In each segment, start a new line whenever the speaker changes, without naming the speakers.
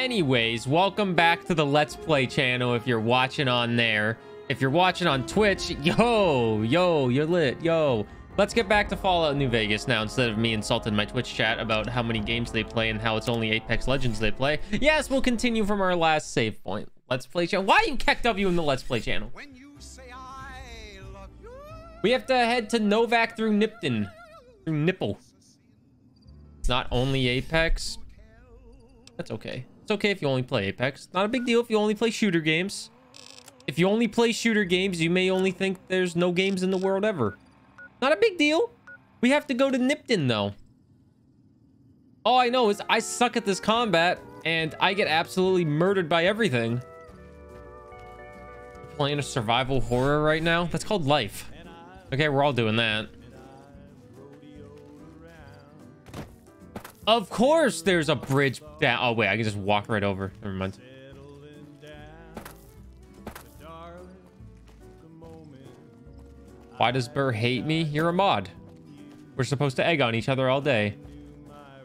Anyways, welcome back to the Let's Play channel if you're watching on there. If you're watching on Twitch, yo, yo, you're lit, yo. Let's get back to Fallout New Vegas now instead of me insulting my Twitch chat about how many games they play and how it's only Apex Legends they play. Yes, we'll continue from our last save point. Let's Play channel. Why are you KEKW in the Let's Play channel? We have to head to Novac through Nipton. Through Nipple. It's not only Apex. That's okay. It's okay if you only play Apex. Not a big deal if you only play shooter games. If you only play shooter games, you may only think there's no games in the world ever. Not a big deal. We have to go to Nipton, though. All I know is I suck at this combat, and I get absolutely murdered by everything. Playing a survival horror right now? That's called life. Okay, we're all doing that. Of course there's a bridge down. Oh, wait, I can just walk right over. Never mind. Why does Burr hate me? You're a mod. We're supposed to egg on each other all day.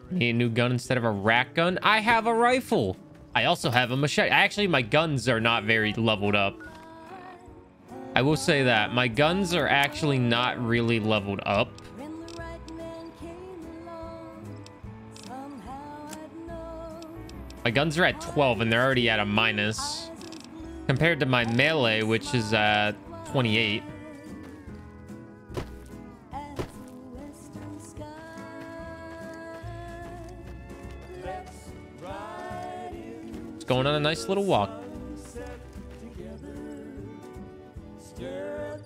Need a new gun instead of a rack gun? I have a rifle. I also have a machete. Actually, my guns are not very leveled up. I will say that. My guns are actually not really leveled up. My guns are at 12 and they're already at a minus. Compared to my melee, which is at 28. It's going on a nice little walk.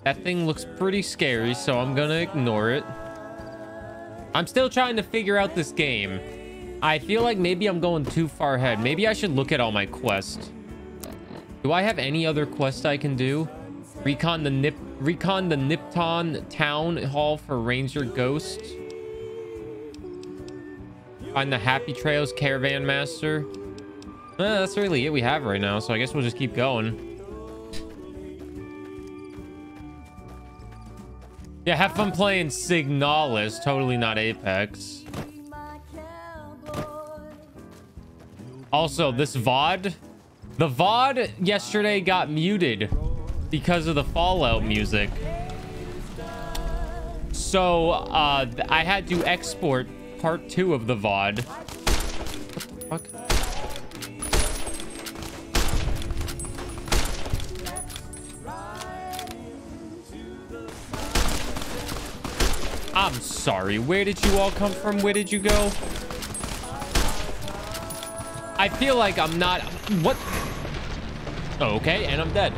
That thing looks pretty scary, so I'm gonna ignore it. I'm still trying to figure out this game. I feel like maybe I'm going too far ahead. Maybe I should look at all my quests. Do I have any other quests I can do? Recon the Nip recon the Nipton town hall for Ranger Ghost. Find the Happy Trails Caravan Master. Eh, that's really it we have right now, so I guess we'll just keep going. Yeah, have fun playing Signalis, totally not Apex. Also, this VOD, the VOD yesterday got muted because of the Fallout music. So, uh, I had to export part two of the VOD. What the fuck? I'm sorry. Where did you all come from? Where did you go? I feel like I'm not... What? Oh, okay, and I'm dead.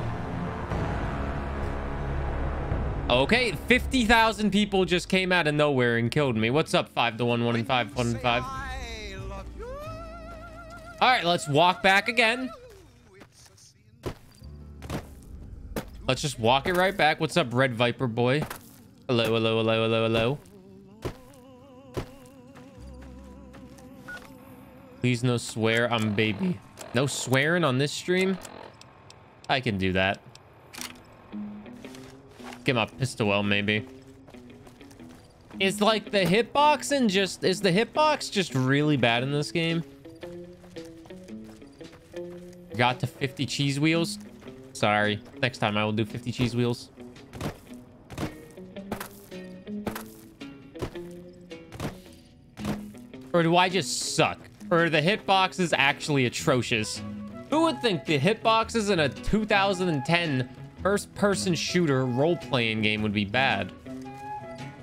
Okay, 50,000 people just came out of nowhere and killed me. What's up, 5 to 1, 1 and 5, 1 and 5? All right, let's walk back again. Let's just walk it right back. What's up, Red Viper boy? Hello, hello, hello, hello, hello. Please no swear, I'm baby. No swearing on this stream? I can do that. Get my pistol well, maybe. Is like the hitbox and just... Is the hitbox just really bad in this game? Got to 50 cheese wheels? Sorry. Next time I will do 50 cheese wheels. Or do I just suck? Or the hitbox is actually atrocious? Who would think the hitboxes in a 2010 first-person shooter role-playing game would be bad?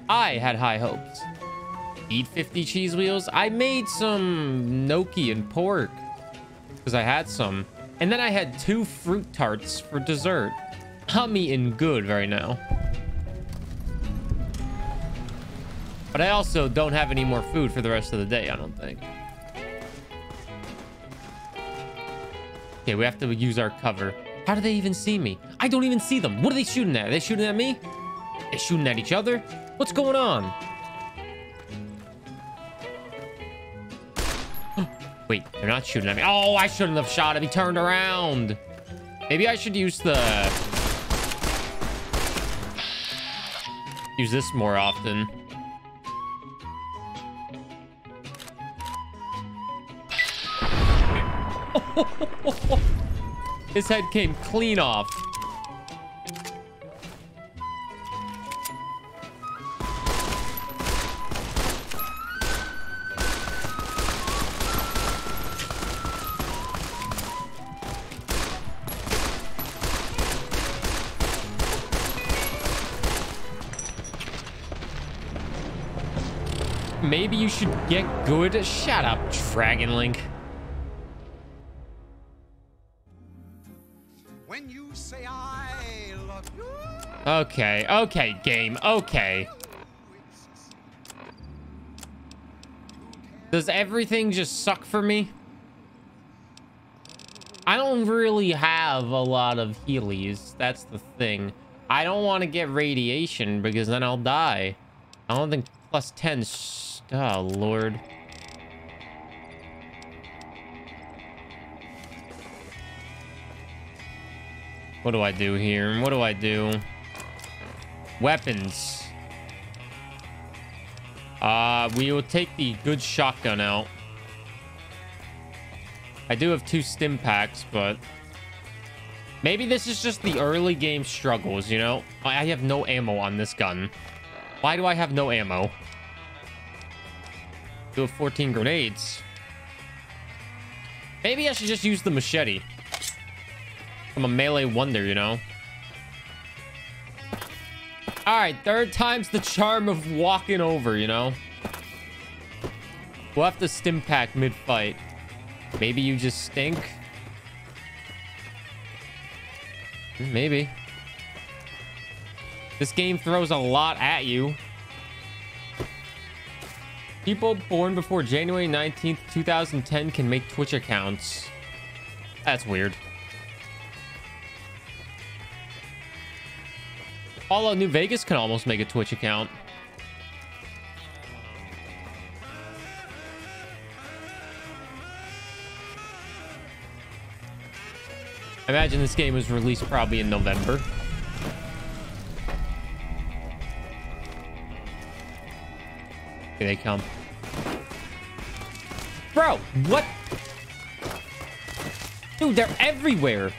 I had high hopes. Eat 50 cheese wheels? I made some gnocchi and pork. Because I had some. And then I had two fruit tarts for dessert. I'm eating good right now. But I also don't have any more food for the rest of the day, I don't think. Okay, we have to use our cover. How do they even see me? I don't even see them. What are they shooting at? Are they shooting at me? They shooting at each other? What's going on? Wait, they're not shooting at me. Oh, I shouldn't have shot him. He turned around. Maybe I should use the... Use this more often. His head came clean off. Maybe you should get good. Shut up, Dragon Link. Okay, okay, game, okay. Does everything just suck for me? I don't really have a lot of Heelys. That's the thing. I don't want to get radiation because then I'll die. I don't think plus 10... Oh, Lord. What do I do here? What do I do? Weapons. Uh, we will take the good shotgun out. I do have two stim packs, but... Maybe this is just the early game struggles, you know? I have no ammo on this gun. Why do I have no ammo? Do have 14 grenades. Maybe I should just use the machete. I'm a melee wonder, you know? Alright, third time's the charm of walking over, you know? We'll have to stim pack mid-fight. Maybe you just stink? Hmm, maybe. This game throws a lot at you. People born before January 19th, 2010 can make Twitch accounts. That's weird. Fallout New Vegas can almost make a Twitch account. I imagine this game was released probably in November. Here they come. Bro, what? Dude, they're everywhere.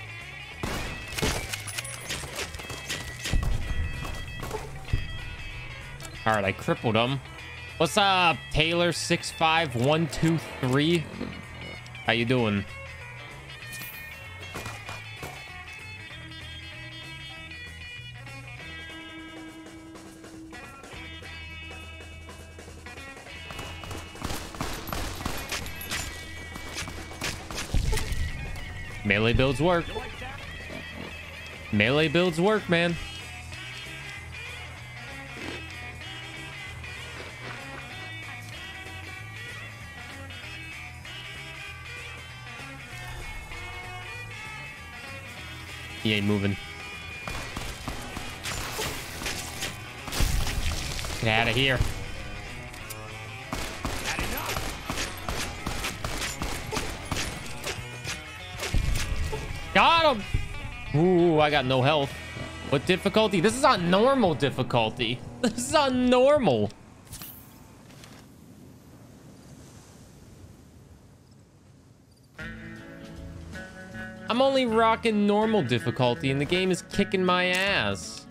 All right, I crippled him. What's up, Taylor? Six five one two three. How you doing? Melee builds work. Melee builds work, man. Ain't moving. Get out of here. Got him! Ooh, I got no health. What difficulty? This is on normal difficulty. This is on normal. I'm only rocking normal difficulty and the game is kicking my ass.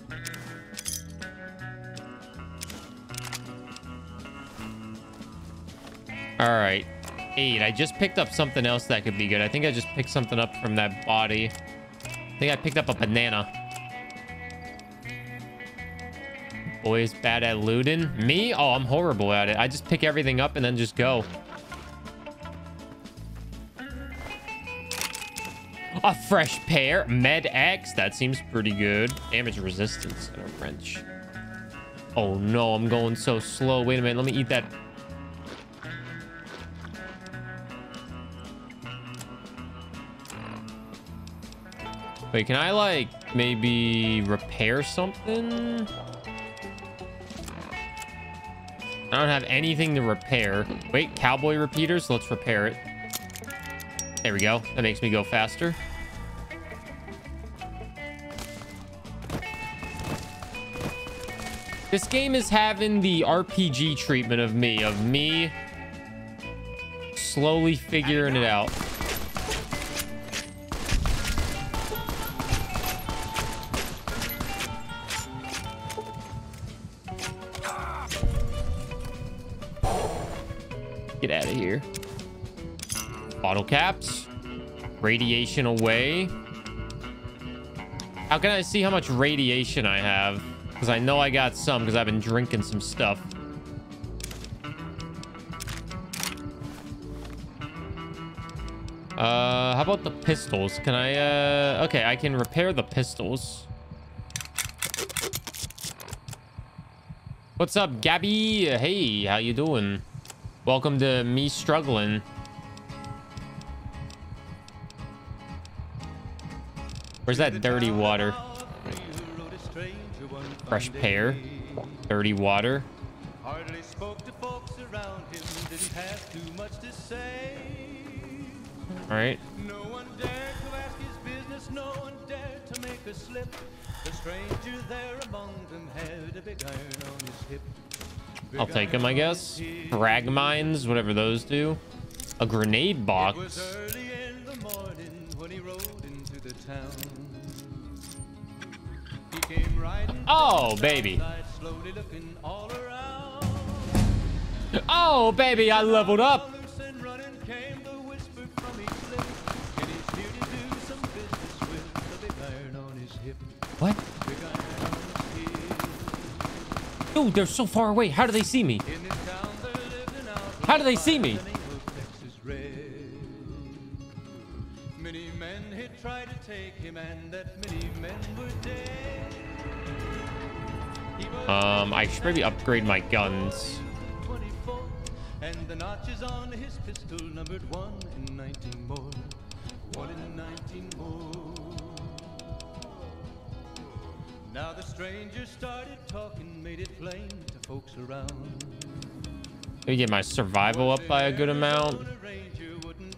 All right. Eight. I just picked up something else that could be good. I think I just picked something up from that body. I think I picked up a banana. Boy is bad at looting. Me? Oh, I'm horrible at it. I just pick everything up and then just go. A fresh pair. Med X. That seems pretty good. Damage resistance and a wrench. Oh no, I'm going so slow. Wait a minute. Let me eat that. Wait, can I like maybe repair something? I don't have anything to repair. Wait, cowboy repeaters. Let's repair it. There we go. That makes me go faster. This game is having the RPG treatment of me, of me slowly figuring it out. Get out of here. Bottle caps. Radiation away. How can I see how much radiation I have? Because I know I got some because I've been drinking some stuff. Uh, how about the pistols? Can I, uh, okay, I can repair the pistols. What's up, Gabby? Hey, how you doing? Welcome to me struggling. Where's that dirty water? Fresh pear. Dirty water.
Hardly spoke to folks around him, didn't have too much to say.
All right.
No one dared to ask his business, no one dared to make a slip. The stranger there among them had a big iron on his hip. Big
I'll take him, I guess. Frag mines, whatever those do. A grenade
It was
box. Oh, baby. Oh, baby, I leveled up. What? Dude, they're so far away. How do they see me? How do they see me?
Many men had tried to take him, and that many men were dead.
Um, I should maybe upgrade my guns.
and the notches on his pistol numbered one in 19 more. One in 19 more. Now the stranger started talking, made it plain to folks around.
Let me get my survival up by a good amount.
The ranger wouldn't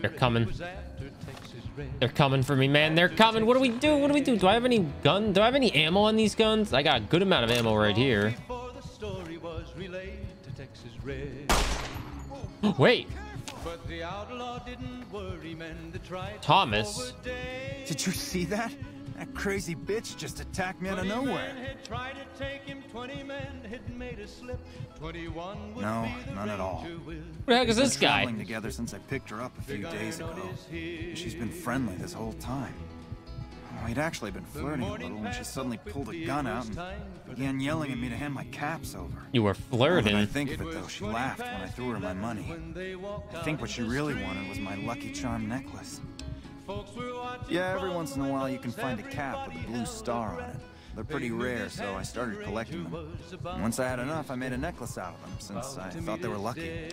They're
he
coming.
was after Texas Red.
They're coming for me, man. They're coming. What do we do? What do we do? Do I have any gun? Do I have any ammo on these guns? I got a good amount of ammo right here.
Before the story was relayed to Texas Red.
Wait,
But the outlaw didn't worry men that tried
Thomas.
Did you see that? That crazy bitch just attacked me out of
20
nowhere.
men had tried to take him, 20 men had made a slip. 21 would
No,
be the
none at all.
ranger with
who the heck is
We've
this
been
guy?
traveling together since I picked her up a few days ago.
on his hip.
She's been friendly this whole time. Oh, We'd actually been flirting a little when she suddenly pulled a gun out and began yelling at me to hand my caps over.
You were
Now that I
flirting.
think of it though, she laughed when I threw her my money. I think what she really wanted was my Lucky Charm necklace. Yeah, every once in a while you can find a cap with a blue star on it. They're pretty rare, so I started collecting them. And once I had enough, I made a necklace out of them, since I thought they were lucky.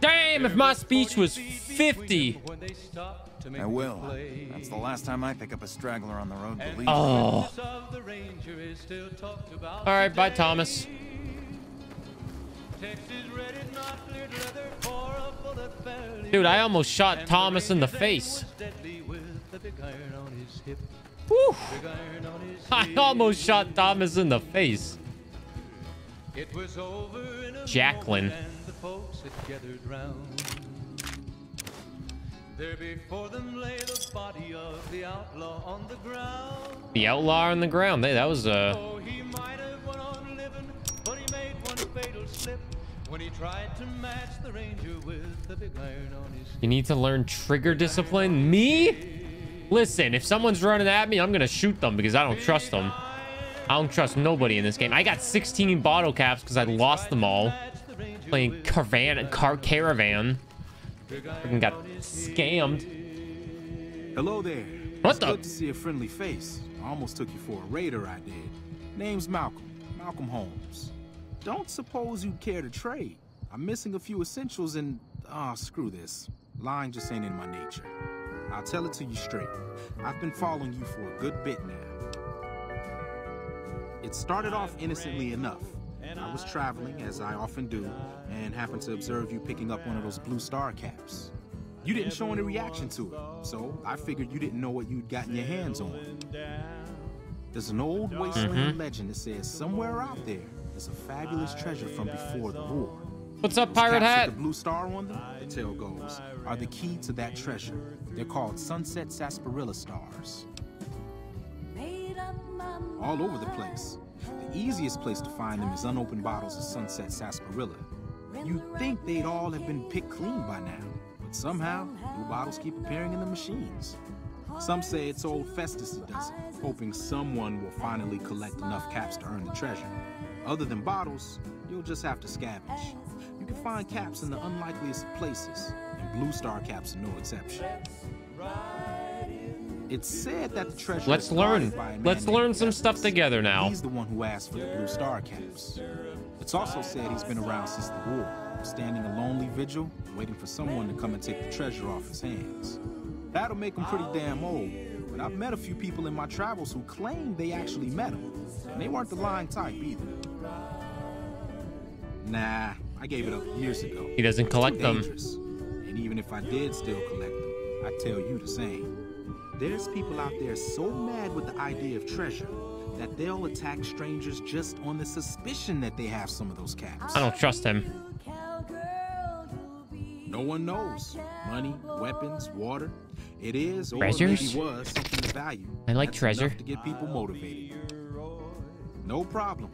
Damn, if my speech was 50.
I will. That's the last time I pick up a straggler on the road, believe oh. me.
Oh.
All
All right, bye, Thomas. Dude, I almost shot Thomas in the face. I almost shot Thomas in the face.
It was over in a
Jacqueline.
and the folks had gathered round. There before them lay the body of the outlaw on the ground.
The outlaw on the ground. Hey, that was uh
Oh, he might have went on living, but he made one fatal slip when he tried to match the ranger with the big iron on his
You need to learn trigger discipline. Me? Listen, if someone's running at me, I'm gonna shoot them because I don't trust them. I don't trust nobody in this game. I got 16 bottle caps because I lost them all playing Caravan, car caravan. Freaking got scammed.
Hello there.
What
it's
the-
good to see a friendly face. I almost took you for a raider, I did. Name's Malcolm. Malcolm Holmes. Don't suppose you'd care to trade. I'm missing a few essentials and... Ah, screw this. Lying just ain't in my nature. I'll tell it to you straight. I've been following you for a good bit now. It started off innocently enough. I was traveling, as I often do, and happened to observe you picking up one of those blue star caps. You didn't show any reaction to it, so I figured you didn't know what you'd gotten your hands on. There's an old wasteland legend that says somewhere out there is a fabulous treasure from before the war.
What's up, pirate hat?
The blue star on them, the tale goes, are the key to that treasure. They're called Sunset Sarsaparilla stars. All over the place. The easiest place to find them is unopened bottles of Sunset Sarsaparilla. You'd think they'd all have been picked clean by now, but somehow new bottles keep appearing in the machines. Some say it's old Festus that does it, hoping someone will finally collect enough caps to earn the treasure. Other than bottles, you'll just have to scavenge. You can find caps in the unlikeliest places, and Blue Star caps are no exception. It's said that the treasure
Let's learn.
by a man
Let's learn some stuff together now.
He's the one who asked for the Blue Star caps. It's also said he's been around since the war, standing a lonely vigil, waiting for someone to come and take the treasure off his hands. That'll make him pretty damn old, but I've met a few people in my travels who claim they actually met him, and they weren't the lying type either. Nah, I gave it up years ago.
He doesn't collect them.
And even if I did still collect them, I'd tell you the same. There's people out there so mad with the idea of treasure that they'll attack strangers just on the suspicion that they have some of those caps.
I don't trust him.
No one knows. Money, weapons, water. It is or
Treasures?
maybe was something of value.
I like
That's
treasure.
to get people motivated. No problem.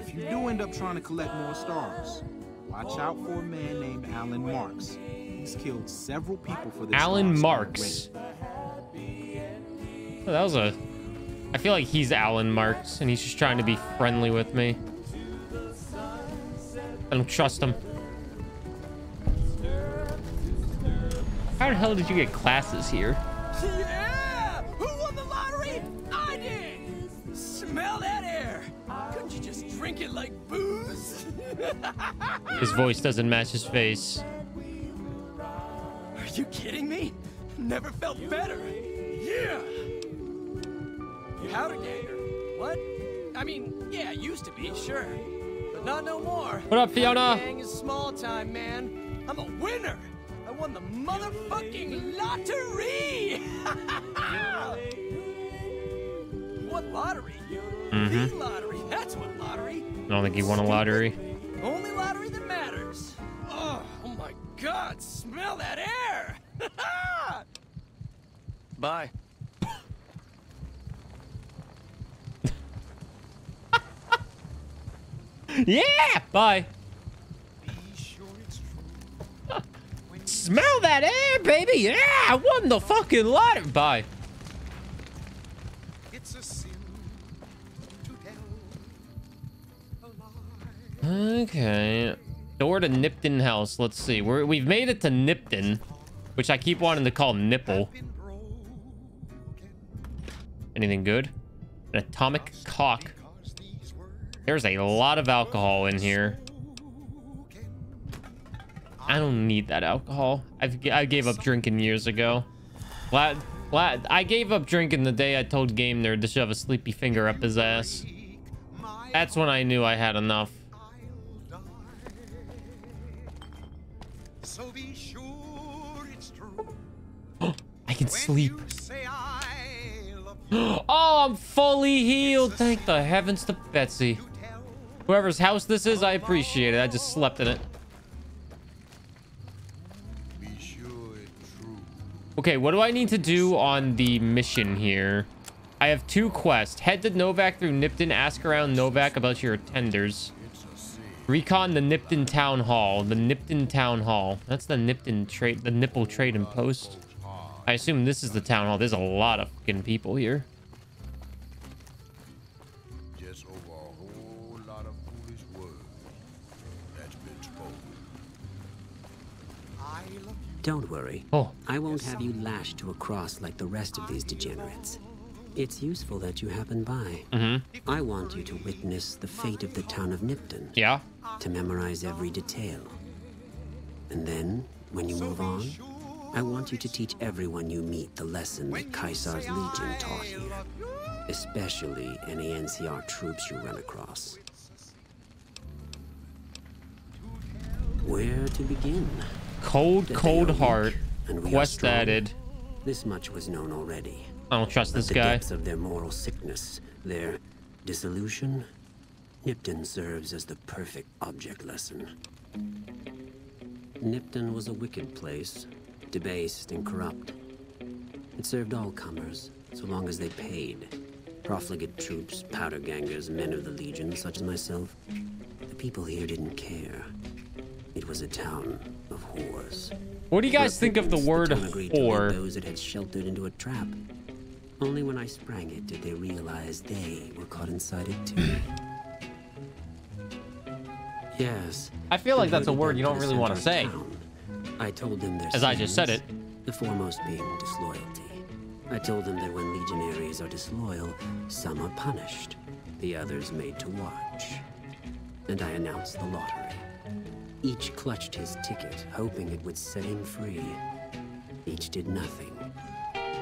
If you do end up trying to collect more stars, watch out for a man named Alan Marks. He's killed several people for this.
Alan Marks. Oh, that was a. I feel like he's Alan Marks, and he's just trying to be friendly with me. I don't trust him. How the hell did you get classes here?
Yeah! Who won the lottery? I did! Smell that drink it like booze?
His voice doesn't match his face.
Are you kidding me? Never felt better. Yeah! Howdy, Gator. What? I mean, yeah, used to be, sure. But not no more.
What up, Fiona?
Gang is small time, man. I'm a winner. I won the motherfucking lottery! what lottery?
Mm-hmm.
The lottery. That's what lottery.
I don't think he won a lottery.
Only lottery that matters. Oh, oh my god, smell that air! Bye.
Yeah! Bye. Smell that air, baby! Yeah! I won the fucking lottery! Bye. Okay. Door to Nipton House. Let's see. We're, we've made it to Nipton, which I keep wanting to call Nipple. Anything good? An atomic cock. There's a lot of alcohol in here. I don't need that alcohol. I've, I gave up drinking years ago. La, la, I gave up drinking the day I told Game Nerd to shove a sleepy finger up his ass. That's when I knew I had enough. Can sleep.
you say I love you,
Oh, I'm fully healed. Thank the heavens to Betsy. Whoever's house this is, I appreciate it. I just slept in it.
be sure it's true.
Okay, what do I need to do on the mission here? I have two quests. Head to Novac through Nipton. Ask around Novac about your tenders. Recon the Nipton Town Hall. The Nipton Town Hall. That's the Nipton trade, the Nipple Trading Post. I assume this is the town hall. There's a lot of fucking people here.
Just over a whole lot of foolish words that's been spoken. I love you.
Don't worry.
Oh,
I won't have you lashed to a cross like the rest of these degenerates. It's useful that you happen by.
mm-hmm.
I want you to witness the fate of the town of Nipton,
Yeah.
to memorize every detail. And then, when you move on, I want you to teach everyone you meet the lesson that Caesar's Legion taught here. Especially any NCR troops you run across. Where to begin?
Cold,
That
cold heart.
weak,
Quest added.
This much was known already.
I don't trust this
the
guy.
depths of their moral sickness, their dissolution, Nipton serves as the perfect object lesson. Nipton was a wicked place, debased and corrupt. It served all comers, so long as they paid. Profligate troops, powder gangers, men of the Legion, such as myself. The people here didn't care. It was a town of whores.
What do you guys think of the word
agreed
whore?
those it had sheltered into a trap. Only when I sprang it did they realize they were caught inside it too. Yes.
I feel like that's a word you don't really want to say.
town. I told them their
As I just said it.
The foremost being disloyalty. I told them that when legionaries are disloyal, some are punished, the others made to watch. And I announced the lottery. Each clutched his ticket, hoping it would set him free. Each did nothing,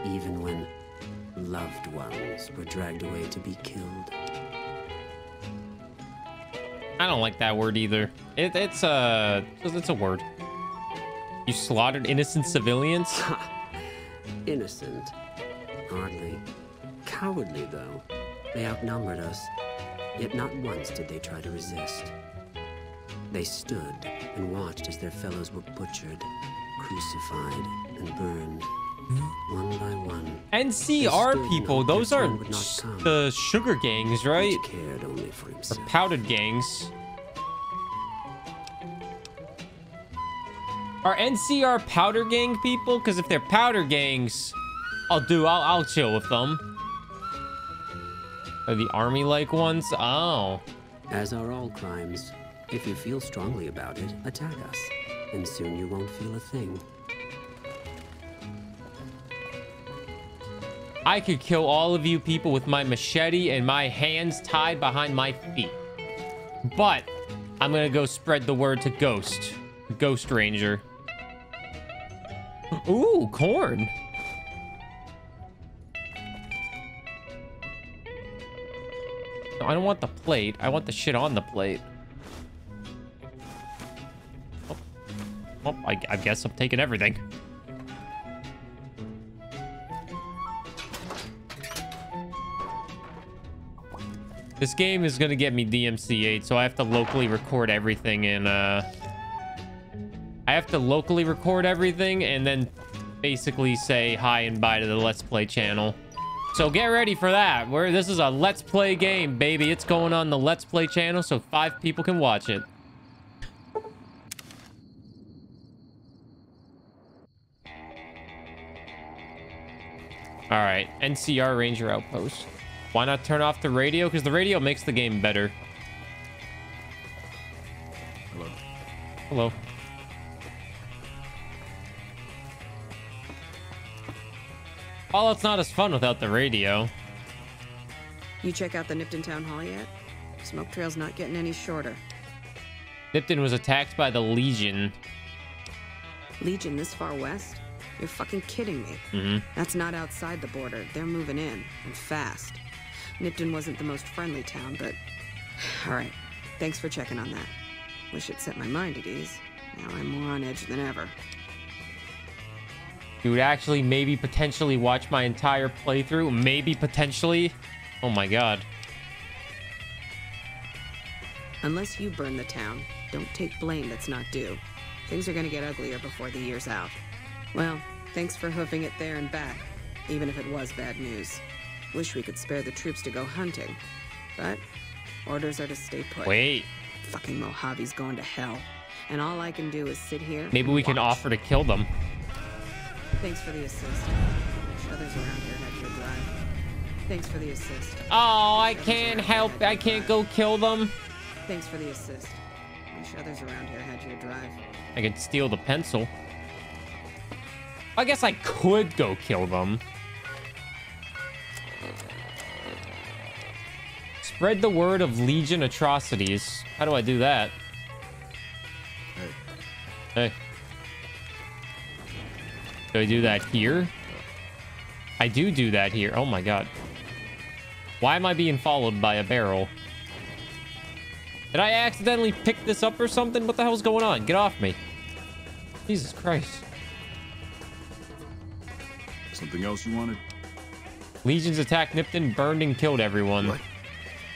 even when loved ones were dragged away to be killed.
I don't like that word either. It, it's a it's a word. You slaughtered innocent civilians.
Innocent. Hardly. Cowardly, though. They outnumbered us. Yet not once did they try to resist. They stood and watched as their fellows were butchered, crucified, and burned. One by one.
NCR people, those
aren't
the sugar gangs, right?
Each cared only for
Or powdered gangs. Are NCR powder gang people? Because if they're powder gangs, I'll do. I'll, I'll chill with them. Are the army like ones? Oh.
As are all crimes. If you feel strongly about it, attack us. And soon you won't feel a thing.
I could kill all of you people with my machete and my hands tied behind my feet. But I'm gonna go spread the word to Ghost. Ghost Ranger. Ooh, corn. No, I don't want the plate. I want the shit on the plate. Oh, Well, I, I guess I'm taking everything. This game is gonna get me DMCA'd, so I have to locally record everything in, uh... I have to locally record everything and then basically say hi and bye to the Let's Play channel. So get ready for that. Where this is a Let's Play game, baby. It's going on the Let's Play channel so five people can watch it. All right, NCR Ranger Outpost. Why not turn off the radio? Because the radio makes the game better.
Hello.
Hello. Fallout's not as fun without the radio.
You check out the Nipton Town Hall yet? Smoke trail's not getting any shorter.
Nipton was attacked by the Legion.
Legion this far west? You're fucking kidding me.
Mhm.
That's not outside the border. They're moving in, and fast. Nipton wasn't the most friendly town, but... Alright, thanks for checking on that. Wish it set my mind at ease. Now I'm more on edge than ever.
You would actually maybe potentially watch my entire playthrough. Maybe potentially. Oh my god.
Unless you burn the town, don't take blame that's not due. Things are gonna get uglier before the year's out. Well, thanks for hoofing it there and back, even if it was bad news. Wish we could spare the troops to go hunting, but orders are to stay put.
Wait.
Fucking Mojave's going to hell, and all I can do is sit here.
Maybe we can offer to kill them.
Thanks for the assist. Wish others around here had your drive. Thanks for the assist.
Oh, I can't help. I can't go kill them.
Thanks for the assist. Wish others around here had your drive.
I could steal the pencil. I guess I could go kill them. Spread the word of Legion atrocities. How do I do that? Hey. Hey. Do I do that here? I do do that here. Oh my god. Why am I being followed by a barrel? Did I accidentally pick this up or something? What the hell's going on? Get off me. Jesus Christ.
Something else you wanted?
Legions attacked Nipton, burned and killed everyone.
What?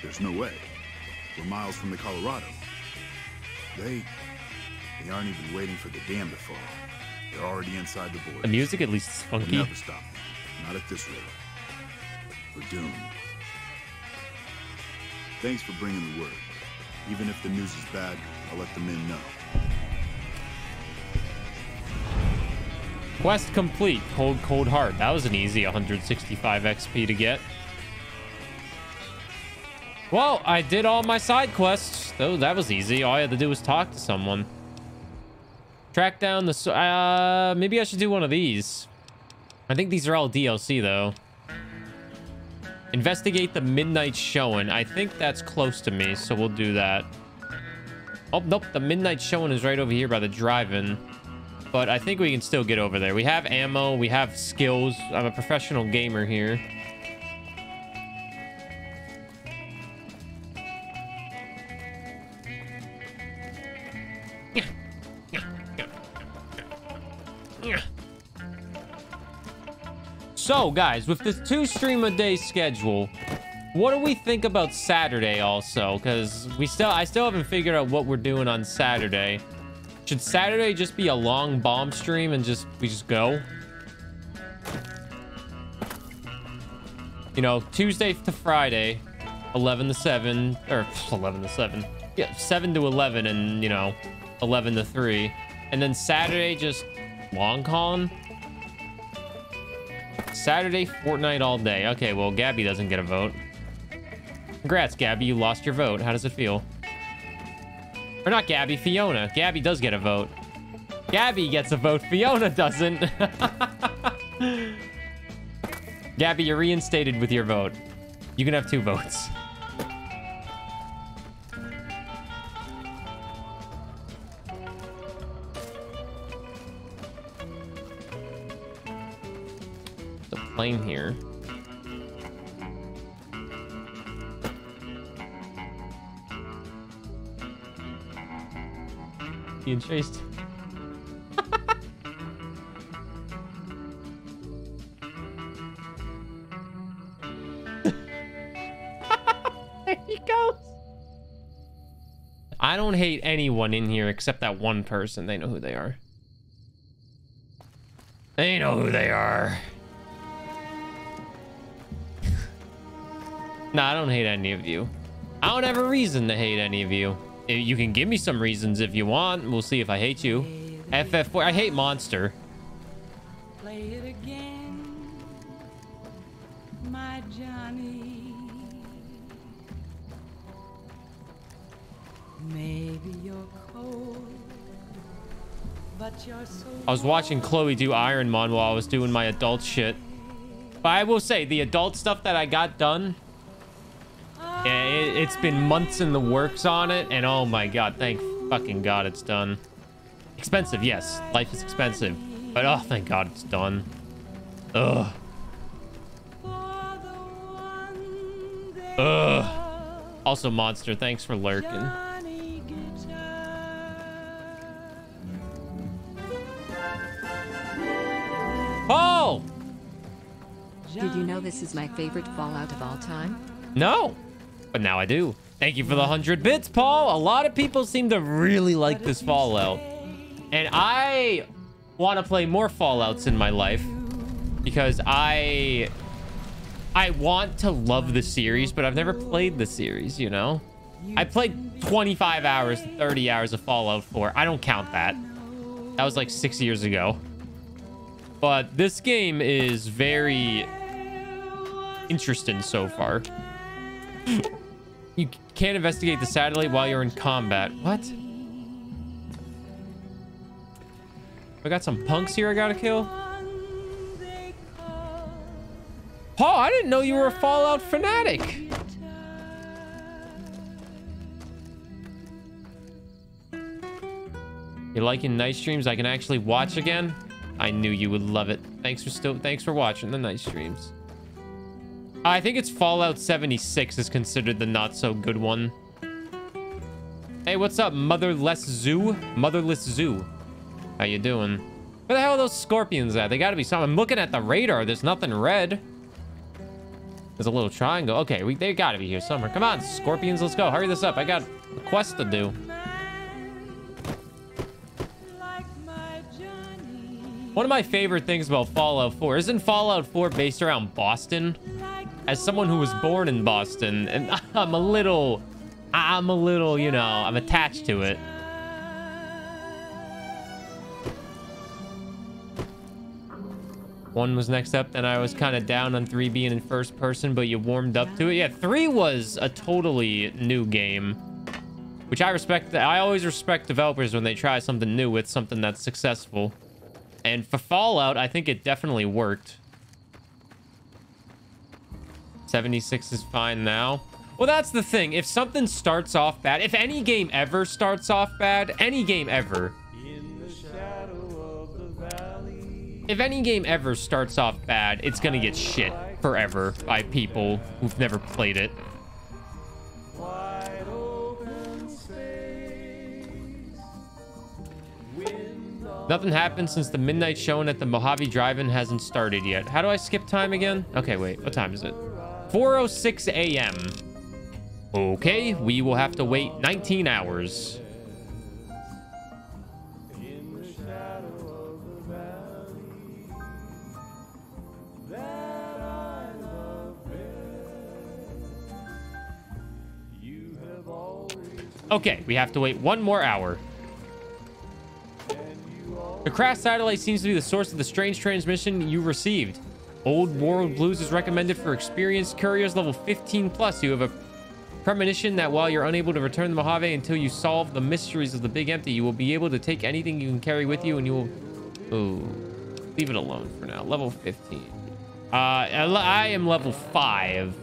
There's no way. We're miles from the Colorado. They... They aren't even waiting for the dam to fall. They're already inside the void.
The music at least is
We'll
funky.
never stop them. Not at this rate. We're doomed. Thanks for bringing the word. Even if the news is bad, I'll let the men know.
Quest complete. Cold, cold heart. That was an easy 165 XP to get. Well, I did all my side quests. Though that was easy. All I had to do was talk to someone. Track down the... Uh, maybe I should do one of these. I think these are all DLC, though. Investigate the Midnight Showing. I think that's close to me, so we'll do that. Oh, nope. The Midnight Showing is right over here by the drive-in but I think we can still get over there. We have ammo, we have skills. I'm a professional gamer here. So, guys, with this two stream a day schedule, what do we think about Saturday also? Because we still, I still haven't figured out what we're doing on Saturday. Should Saturday just be a long bomb stream and just we just go? You know, Tuesday to Friday, 11 to 7, or 11 to 7. Yeah, 7 to 11 and, you know, 11 to 3. And then Saturday, just long con. Saturday, Fortnite all day. Okay, well, Gabby doesn't get a vote. Congrats, Gabby. You lost your vote. How does it feel? Or not Gabby, Fiona. Gabby does get a vote. Gabby gets a vote. Fiona doesn't. Gabby, you're reinstated with your vote. You can have two votes. Plane here. Being chased. there he goes. I don't hate anyone in here except that one person. They know who they are. They know who they are. Nah, I don't hate any of you. I don't have a reason to hate any of you. Eh, You can give me some reasons if you want. We'll see if I hate you. FF4. I hate Monster.
Play it again, my Johnny. Maybe you're cold, but you're so.
I was watching Chloe do Iron Man while I was doing my adult shit. But I will say, the adult stuff that I got done, yeah, it, it's been months in the works on it, and oh my god, thank fucking god it's done. Expensive, yes. Life is expensive. But oh, thank god it's done. Ugh. Ugh. Also, Monster, thanks for lurking. Paul!
Did you know this is my favorite Fallout of all time?
No, but now I do. Thank you for the 100 bits, Paul. A lot of people seem to really like this Fallout. And I want to play more Fallouts in my life because I I want to love the series, but I've never played the series, you know? I played 25 hours, 30 hours of Fallout 4. I don't count that. That was like 6 years ago. But this game is very interesting so far. you can't investigate the satellite while you're in combat. What? I got some punks here I gotta kill. Paul, I didn't know you were a Fallout fanatic. You're liking night streams I can actually watch again? I knew you would love it. Thanks for still thanks for watching the night streams. I think it's Fallout 76 is considered the not so good one. Hey, what's up, Motherless Zoo? Motherless Zoo. How you doing? Where the hell are those scorpions at? They gotta be something. I'm looking at the radar. There's nothing red. There's a little triangle. Okay, we, they gotta be here somewhere. Come on, scorpions, let's go. Hurry this up. I got a quest to do. One of my favorite things about Fallout 4 isn't Fallout 4 based around Boston? As someone who was born in Boston, and I'm a little, I'm a little, you know, I'm attached to it. One was next up, then I was kind of down on three being in first person, but you warmed up to it. Yeah, three was a totally new game, which I respect. I always respect developers when they try something new with something that's successful. And for Fallout, I think it definitely worked. 76 is fine now. Well, that's the thing. If something starts off bad, if any game ever starts off bad, any game ever, if any game ever starts off bad, it's gonna get shit forever by people who've never played it. Nothing happened since the midnight showing at the Mojave Drive-In hasn't started yet. How do I skip time again? Okay, wait. What time is it? 4.06 a.m. Okay, we will have to wait 19 hours. Okay, we have to wait one more hour. The crash satellite seems to be the source of the strange transmission you received. Old World Blues is recommended for experienced couriers level 15 plus. You have a premonition that while you're unable to return the Mojave until you solve the mysteries of the Big Empty, you will be able to take anything you can carry with you and you will... Leave it alone for now. Level 15. Uh, I am level 5.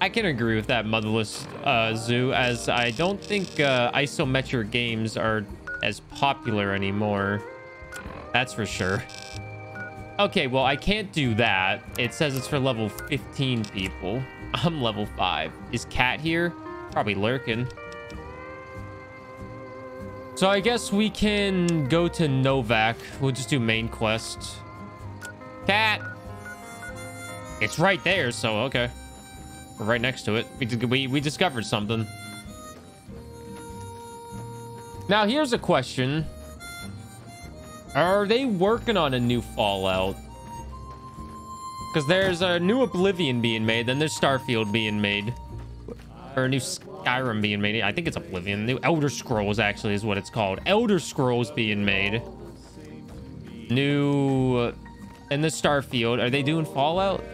I can agree with that motherless uh, zoo as I don't think uh, isometric games are as popular anymore. That's for sure. Okay, well, I can't do that. It says it's for level 15 people. I'm level 5. Is Cat here? Probably lurking. So I guess we can go to Novac. We'll just do main quest. Cat! It's right there, so okay. Right next to it. We, we, we discovered something. Now, here's a question. Are they working on a new Fallout? Because there's a new Oblivion being made, then there's Starfield being made. Or a new Skyrim being made. I think it's Oblivion. New Elder Scrolls, actually, is what it's called. Elder Scrolls being made. New... Uh, and the Starfield. Are they doing Fallout?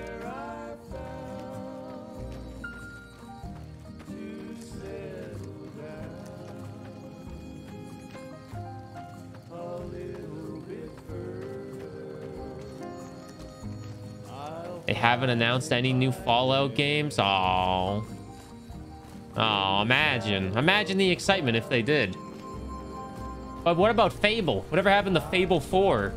They haven't announced any new Fallout games. Oh. Oh, imagine. Imagine the excitement if they did. But what about Fable? Whatever happened to Fable 4?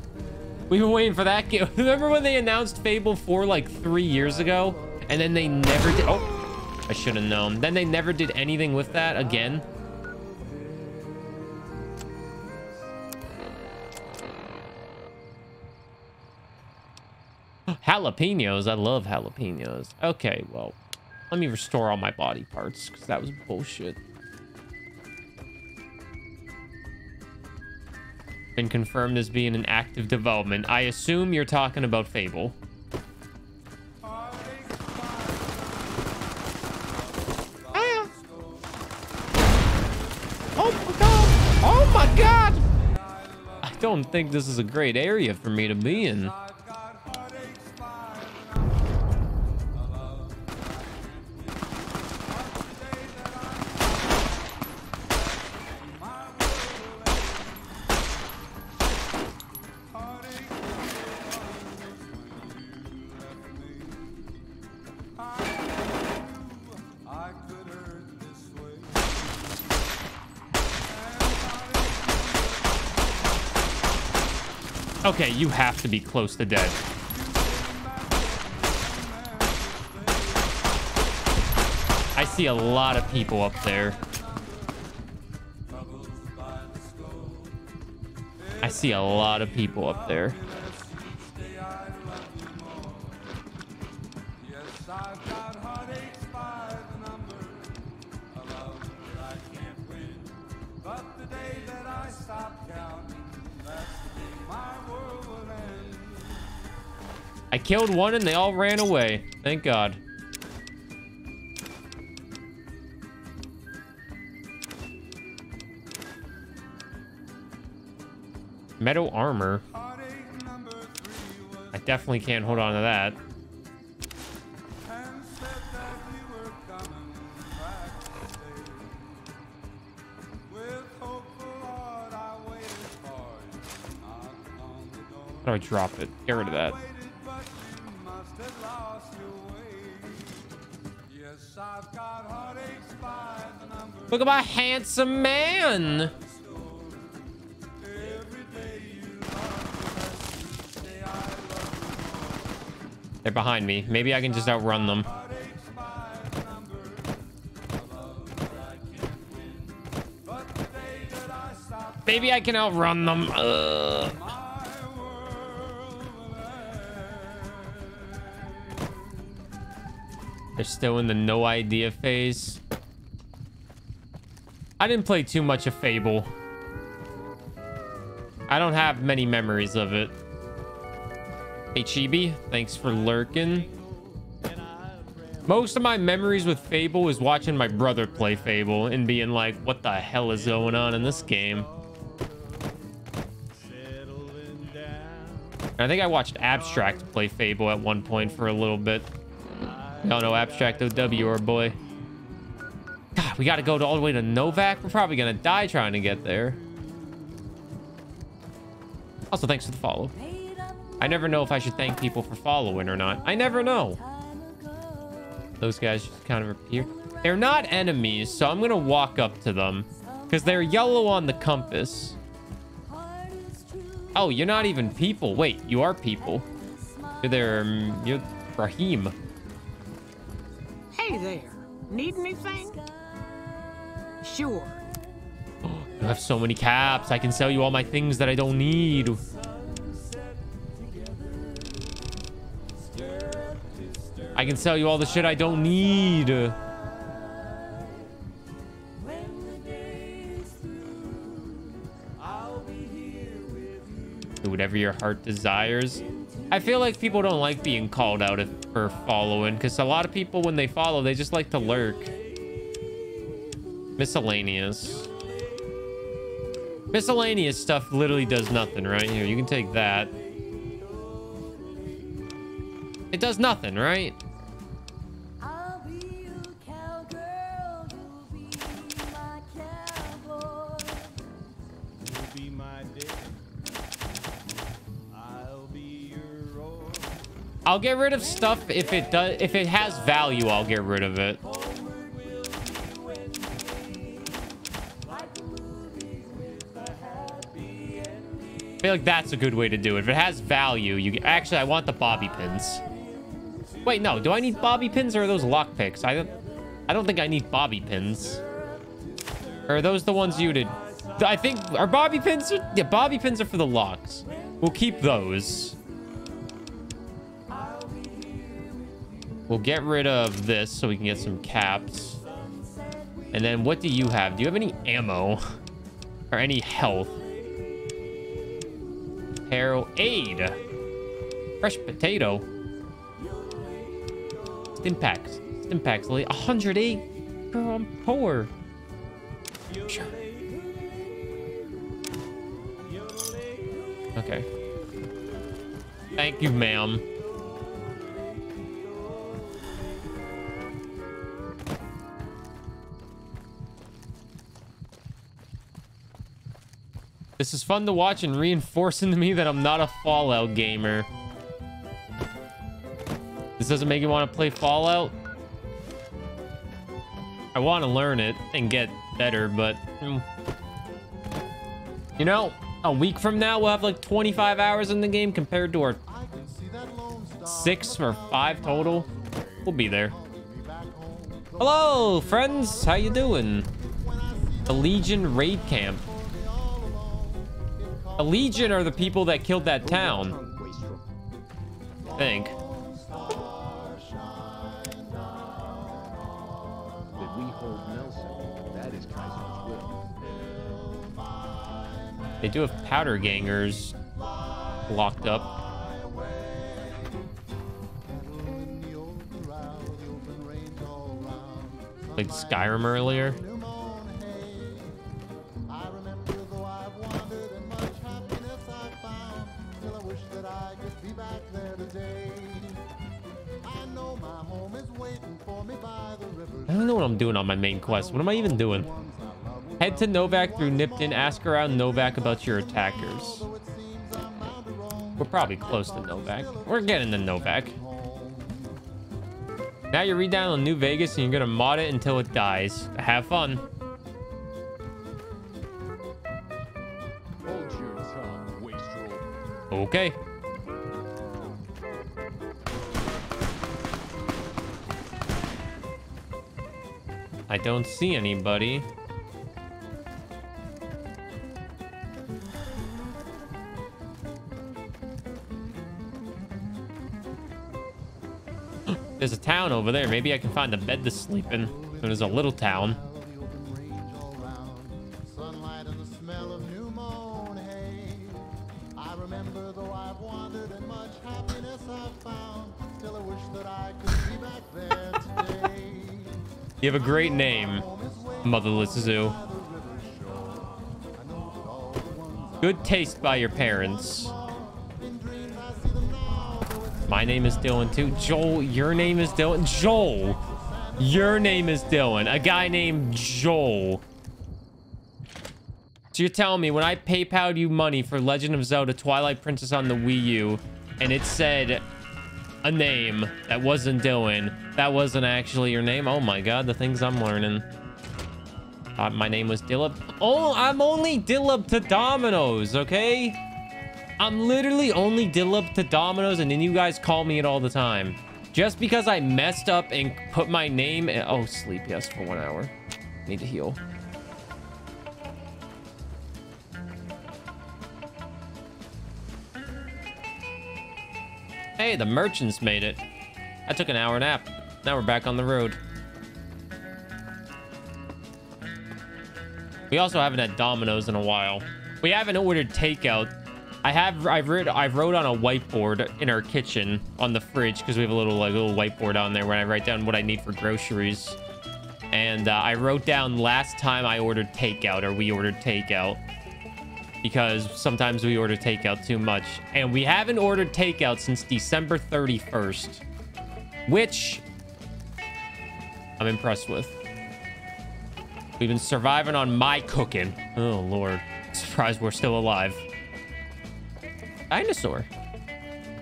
We've been waiting for that game. Remember when they announced Fable 4 like three years ago? And then they never did... Oh, I should have known. Then they never did anything with that again. Jalapenos. I love jalapenos. Okay, well, let me restore all my body parts because that was bullshit. Been confirmed as being an active development. I assume you're talking about Fable. Ah! Oh my god! Oh my god! I don't think this is a great area for me to be in. You have to be close to dead. I see a lot of people up there. I see a lot of people up there. Killed one and they all ran away. Thank God. Metal armor. I definitely can't hold on to that. How do I drop it? Get rid of that. Look at my handsome man. They're behind me. Maybe I can just outrun them. Maybe I can outrun them. Ugh. They're still in the no idea phase. I didn't play too much of Fable. I don't have many memories of it. Hey, Chibi, thanks for lurking. Most of my memories with Fable is watching my brother play Fable and being like, what the hell is going on in this game? I think I watched Abstract play Fable at one point for a little bit. Y'all know Abstract OW, our boy. We got to go all the way to Novac. We're probably going to die trying to get there. Also, thanks for the follow. I never know if I should thank people for following or not. I never know. Those guys just kind of appear. They're not enemies, so I'm going to walk up to them. Because they're yellow on the compass. Oh, you're not even people. Wait, you are people. You're there. Um, you're Rahim.
Hey there. Need anything? Sure.
You have so many caps. I can sell you all my things that I don't need. I can sell you all the shit I don't need. Do whatever your heart desires. I feel like people don't like being called out for following because a lot of people, when they follow, they just like to lurk. Miscellaneous. Miscellaneous stuff literally does nothing right here. You can take that. It does nothing, right? I'll get rid of stuff if it does if it has value, I'll get rid of it. Feel like that's a good way to do it. If it has value, you actually I want the bobby pins. Wait, no, do I need bobby pins or are those lock picks? I don't I don't think I need bobby pins. Or are those the ones you did? I think are bobby pins Are, yeah, bobby pins are for the locks. We'll keep those. We'll get rid of this so we can get some caps. And then what do you have? Do you have any ammo? or any health? Arrow aid. Fresh potato. Stimpaks. Stimpaks. 108. Girl, I'm poor. Okay. Thank you, ma'am. This is fun to watch and reinforcing to me that I'm not a Fallout gamer. This doesn't make me want to play Fallout. I want to learn it and get better, but... Mm. You know, a week from now, we'll have like 25 hours in the game compared to our six or five total. We'll be there. Hello, friends. How you doing? The Legion raid camp. A Legion are the people that killed that town. I think. They do have powder gangers locked up. Like Skyrim earlier. Don't know what I'm doing on my main quest. What am I even doing? Head to Novac through Nipton. Ask around Novac about your attackers. We're probably close to Novac. We're getting to Novac. Now you read down on New Vegas and you're gonna mod it until it dies. Have fun. Okay. I don't see anybody. There's a town over there. Maybe I can find a bed to sleep in. There's a little town. You have a great name, Motherless Zoo. Good taste by your parents. My name is Dylan too. Joel, your name is Dylan. Joel, your name is Dylan. A guy named Joel. So you're telling me when I PayPal'd you money for Legend of Zelda Twilight Princess on the Wii U, and it said a name that wasn't Dylan, that wasn't actually your name? Oh my god, the things I'm learning. Uh, my name was Dillab. Oh, I'm only Dillab to Domino's, okay? I'm literally only Dillab to Domino's, and then you guys call me it all the time. Just because I messed up and put my name in... Oh, sleep, yes, for one hour. Need to heal. Hey, the merchants made it. I took an hour nap. Now we're back on the road. We also haven't had Domino's in a while. We haven't ordered takeout. I have I've wrote I've wrote on a whiteboard in our kitchen on the fridge because we have a little like little whiteboard on there where I write down what I need for groceries. And uh, I wrote down last time I ordered takeout or we ordered takeout because sometimes we order takeout too much. And we haven't ordered takeout since December 31st, which I'm impressed with. We've been surviving on my cooking. Oh, Lord. Surprised we're still alive. Dinosaur.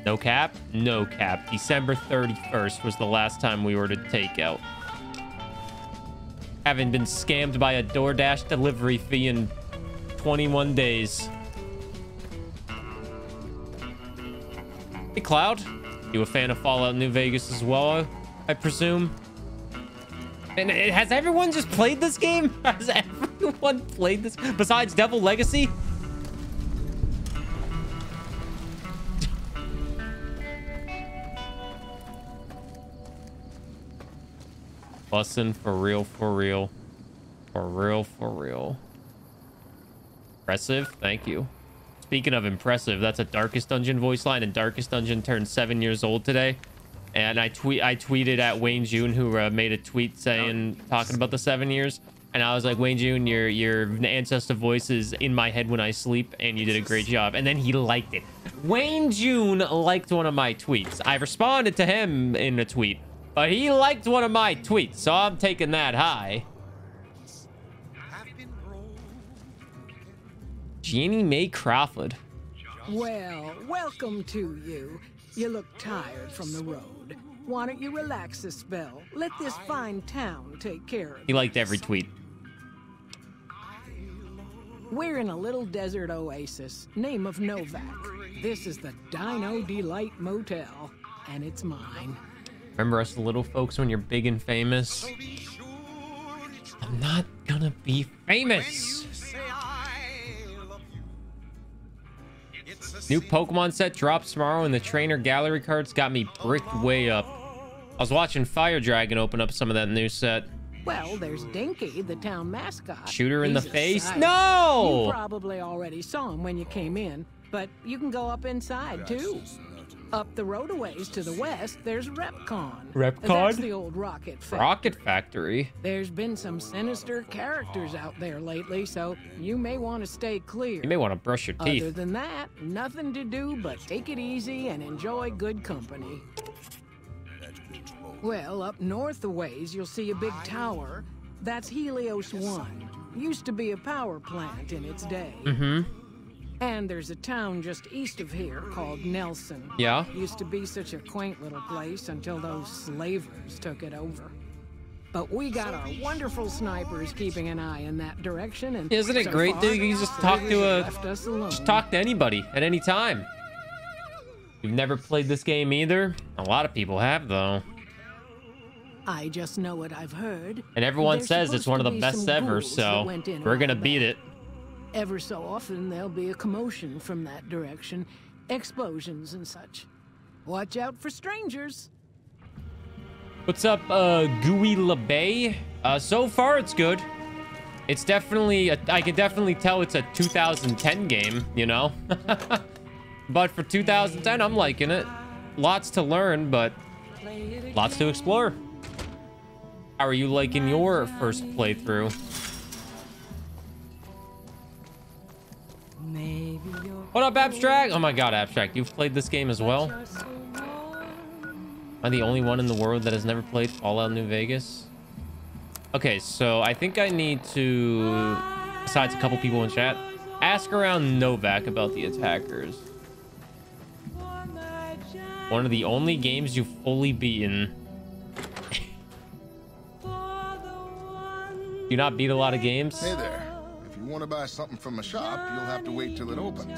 No cap? No cap. December 31st was the last time we ordered takeout. Haven't been scammed by a DoorDash delivery fee in 21 days. Hey, Cloud. You a fan of Fallout New Vegas as well, I presume? And eh, has everyone just played this game? Has everyone played this besides Devil Legacy? Bussin' for real, for real. For real, for real. Impressive. Thank you. Speaking of impressive, that's a Darkest Dungeon voice line, and Darkest Dungeon turned seven years old today. And I tweet, I tweeted at Wayne June, who uh, made a tweet saying, talking about the seven years. And I was like, Wayne June, your your ancestor voice is in my head when I sleep, and you did a great job. And then he liked it. Wayne June liked one of my tweets. I responded to him in a tweet, but he liked one of my tweets, so I'm taking that high. Jeannie Mae Crawford.
Well, welcome to you. You look tired from the road. Why don't you relax a spell? Let this fine town take care of you.
He liked every tweet.
We're in a little desert oasis, name of Novac. This is the Dino Dee-lite Motel, and it's mine.
Remember us little folks when you're big and famous? I'm not gonna be famous. New Pokemon set drops tomorrow, and the trainer gallery cards got me bricked way up. I was watching Fire Dragon open up some of that new set.
Well, there's Dinky, the town mascot.
Shoot her in the
He's a
face?
sight.
No!
You probably already saw him when you came in, but you can go up inside too. Up the road a ways to the west, there's REPCONN.
REPCONN?
That's the old rocket factory.
Rocket Factory.
There's been some sinister characters out there lately, so you may want to stay clear.
You may want to brush your teeth.
Other than that, nothing to do but take it easy and enjoy good company. Well, up north a ways, you'll see a big tower. That's Helios 1. Used to be a power plant in its day.
Mm-hmm.
And there's a town just east of here called Nelson.
Yeah.
Used to be such a quaint little place until those slavers took it over. But we got our wonderful snipers keeping an eye in that direction, and
Isn't it
so
great, dude? You can just talk to a
left us alone.
just talk to anybody at any time. You've never played this game either? A lot of people have though.
I just know what I've heard.
And everyone
There's
says it's one of the best ever, so
went in a
we're gonna beat it.
Ever so often, there'll be a commotion from that direction, explosions and such. Watch out for strangers.
What's up, uh, Gooey LeBay? Uh, so far it's good. It's definitely, a, I can definitely tell it's a 2010 game, you know? but for 2010, I'm liking it. Lots to learn, but lots to explore. How are you liking your first playthrough? What up, Abstract? Oh my god, Abstract, you've played this game as well? Am I the only one in the world that has never played Fallout New Vegas? Okay, so I think I need to, besides a couple people in chat, ask around Novac about the attackers. One of the only games you've fully beaten. Do you not beat a lot of games?
Hey there. You want to buy something from a shop, you'll have to wait till it opens.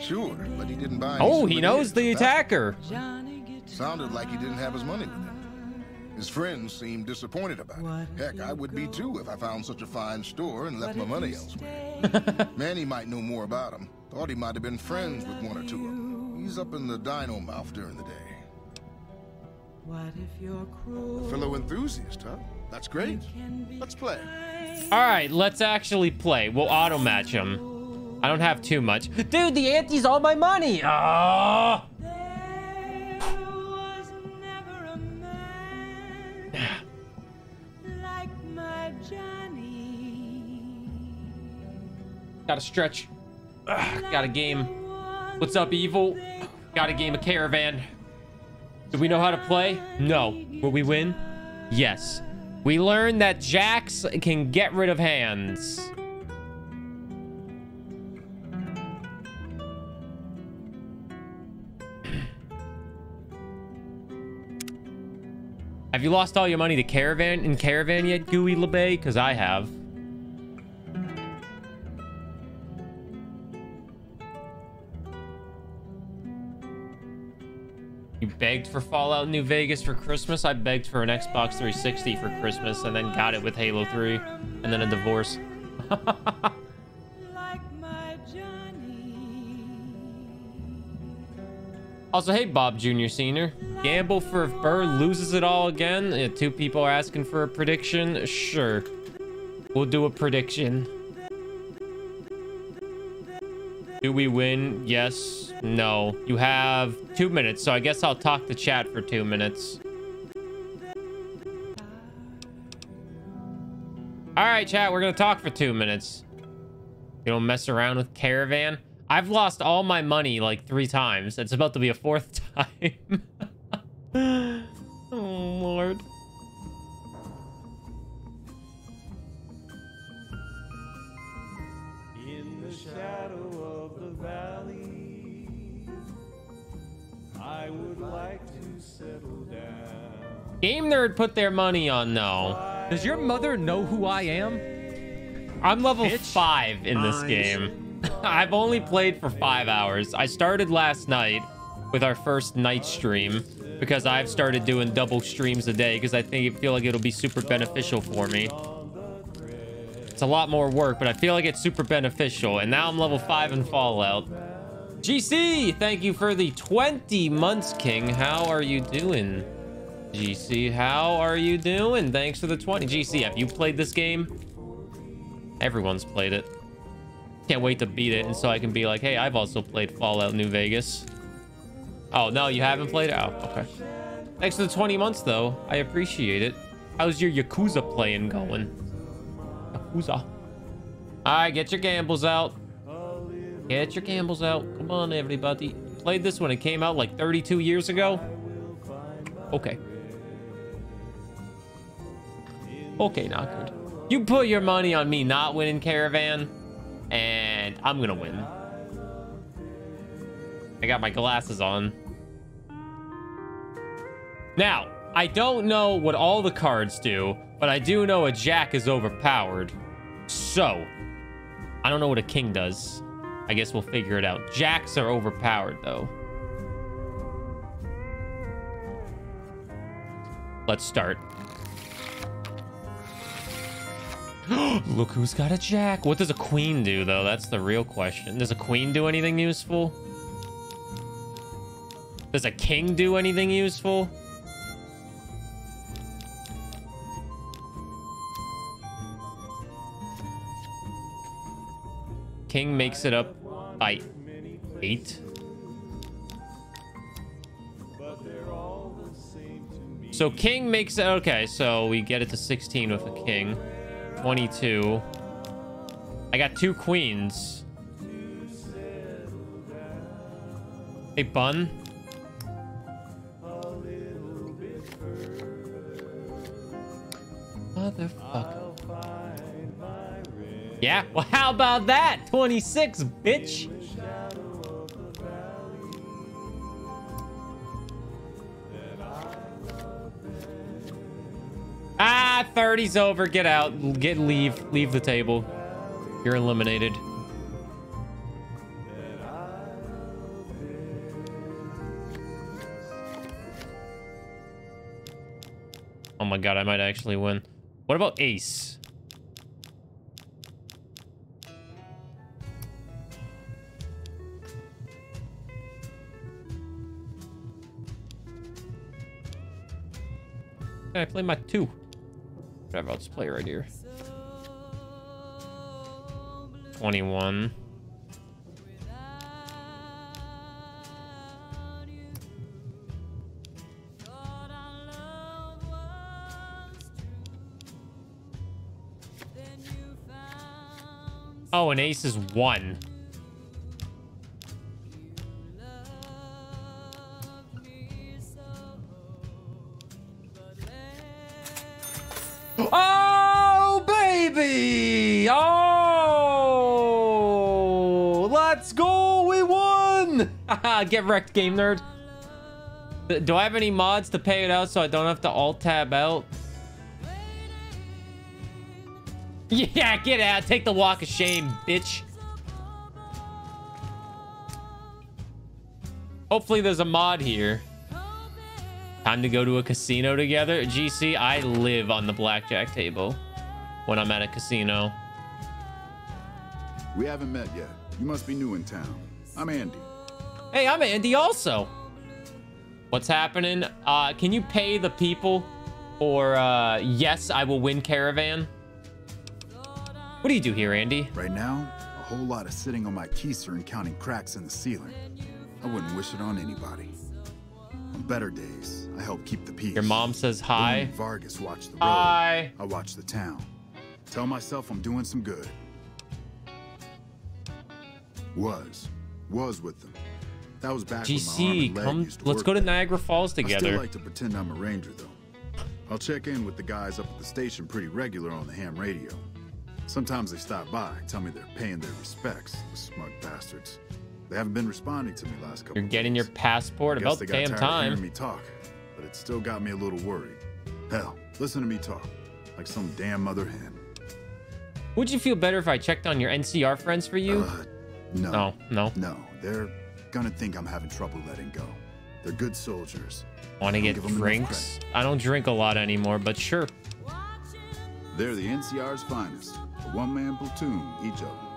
Sure, but he didn't buy
Oh, he knows the attacker.
Sounded like he didn't have his money with him. His friends seemed disappointed about it. Heck, I would be too if I found such a fine store and left my money elsewhere. Manny might know more about him. Thought he might have been friends with one or two of them. He's up in the dino mouth during the day.
What if you're cruel?
Fellow enthusiast, huh? That's great. Let's play.
All right, let's actually play. We'll auto match him. I don't have too much. Dude, the ante's all my money. Ah.
Like.
Got to stretch. Ugh, got a game. What's up, evil? Got a game of caravan. Do we know how to play? No. Will we win? Yes. We learned that Jax can get rid of hands. Have you lost all your money to Caravan in Caravan yet, Gooey LeBay? Because I have. You begged for Fallout New Vegas for Christmas. I begged for an Xbox 360 for Christmas and then got it with Halo 3 and then a divorce. Also, hey, Bob Jr. Senior. Gamble for if Burr loses it all again. Uh, two people are asking for a prediction. Sure. We'll do a prediction. Do we win? Yes. No. You have two minutes, so I guess I'll talk to chat for two minutes. All right, chat. We're going to talk for two minutes. You don't mess around with Caravan. I've lost all my money like three times. It's about to be a fourth time. oh, Lord. Game Nerd put their money on though.
Does your mother know who I am?
I'm level
Bitch.
five in this
Nice.
game. I've only played for five hours. I started last night with our first night stream because I've started doing double streams a day because I think feel like it'll be super beneficial for me. It's a lot more work, but I feel like it's super beneficial. And now I'm level five in Fallout. GC, thank you for the 20 months, King. How are you doing? GC, how are you doing? Thanks for the 20. GC, have you played this game? Everyone's played it. Can't wait to beat it, and so I can be like, hey, I've also played Fallout New Vegas. Oh, no, you haven't played it? Oh, okay. Thanks for the 20 months, though. I appreciate it. How's your Yakuza playing going? Yakuza. All right, get your gambles out. Get your gambles out. Come on, everybody. Played this when it came out like 32 years ago. Okay. Okay, not good. You put your money on me not winning Caravan, and I'm gonna win. I got my glasses on. Now, I don't know what all the cards do, but I do know a jack is overpowered. So, I don't know what a king does. I guess we'll figure it out. Jacks are overpowered, though. Let's start. Look who's got a jack. What does a queen do, though? That's the real question. Does a queen do anything useful? Does a king do anything useful? King makes it up by eight. So king makes it okay. So we get it to 16 with a king. 22. I got two queens. Hey, bun. Motherfucker. Yeah, well, how about that? 26, bitch. Ah, 30's over. Get out. Get leave. Leave the table. You're eliminated. Oh my god, I might actually win. What about ace? Can I play my two? Whatever, I'll just play right here. 21. Oh, an ace is one. Ah, get wrecked, game nerd. Do I have any mods to pay it out so I don't have to alt-tab out? Yeah, get out. Take the walk of shame, bitch. Hopefully there's a mod here. Time to go to a casino together. GC, I live on the blackjack table when I'm at a casino.
We haven't met yet. You must be new in town. I'm Andy.
Hey, I'm Andy also. What's happening? Uh, can you pay the people or uh, yes, I will win caravan? What do you do here, Andy?
Right now, a whole lot of sitting on my keister and counting cracks in the ceiling. I wouldn't wish it on anybody. On better days, I help keep the peace.
Your mom says hi.
William Vargas watch the road.
Hi.
I watch the town. Tell myself I'm doing some good. Was. Was with them. That was back when my arm
GC, come. Let's go to. Niagara Falls together.
I still like to pretend I'm a ranger, though. I'll check in with the guys up at the station pretty regular on the ham radio. Sometimes they stop by, tell me they're paying their respects, the smug bastards. They haven't been responding to me last couple
You're getting your passport about
they got
damn
tired of
time.
hearing me talk, but it still got me a little worried. Hell, listen to me talk, like some damn mother hen.
Would you feel better if I checked on your NCR friends for you?
Uh, no.
No, no.
No, they're gonna think I'm having trouble letting go. They're good soldiers.
Want to get
give 'em enough
drinks? I don't drink a lot anymore, but sure.
They're the NCR's finest. A one-man platoon, each of them.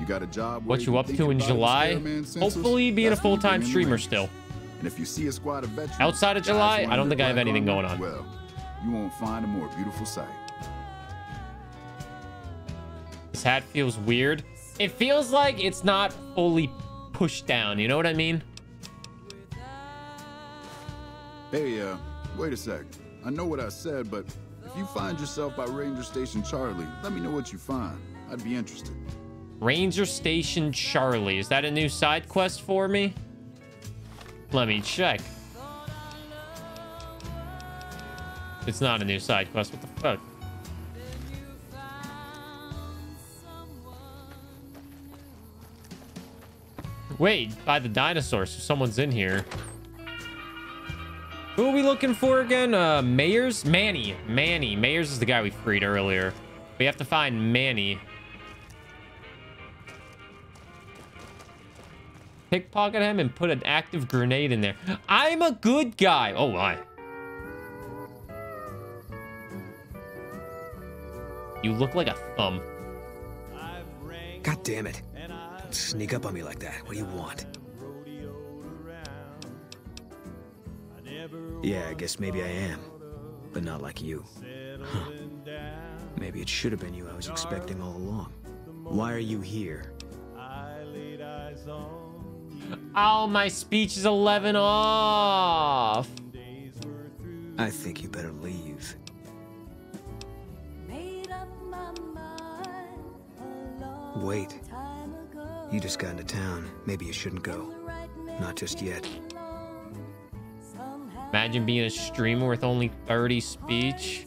You got a job.
What you up to in July? Hopefully being a full-time streamer still.
And if you see a squad of veterans
Outside of July, I don't think I have anything going on.
Well, you won't find a more beautiful sight.
This hat feels weird. It feels like it's not fully pushed down. You know what I mean?
Hey, uh, wait a sec. I know what I said, but if you find yourself by Ranger Station Charlie, let me know what you find. I'd be interested.
Ranger Station Charlie. Is that a new side quest for me? Let me check. It's not a new side quest. What the fuck? Wait, by the dinosaurs. So someone's in here. Who are we looking for again? Uh, Mayers? Manny. Manny. Mayers is the guy we freed earlier. We have to find Manny. Pickpocket him and put an active grenade in there. I'm a good guy. Oh, my. You look like a thumb.
God damn it. Don't sneak up on me like that. What do you want? Yeah, I guess maybe I am. But not like you. Huh. Maybe it should have been you I was expecting all along. Why are you here?
Oh, my speech is 11 off.
I think you better leave. Wait. You just got into town. Maybe you shouldn't go. Not just yet.
Imagine being a streamer with only 30 speech.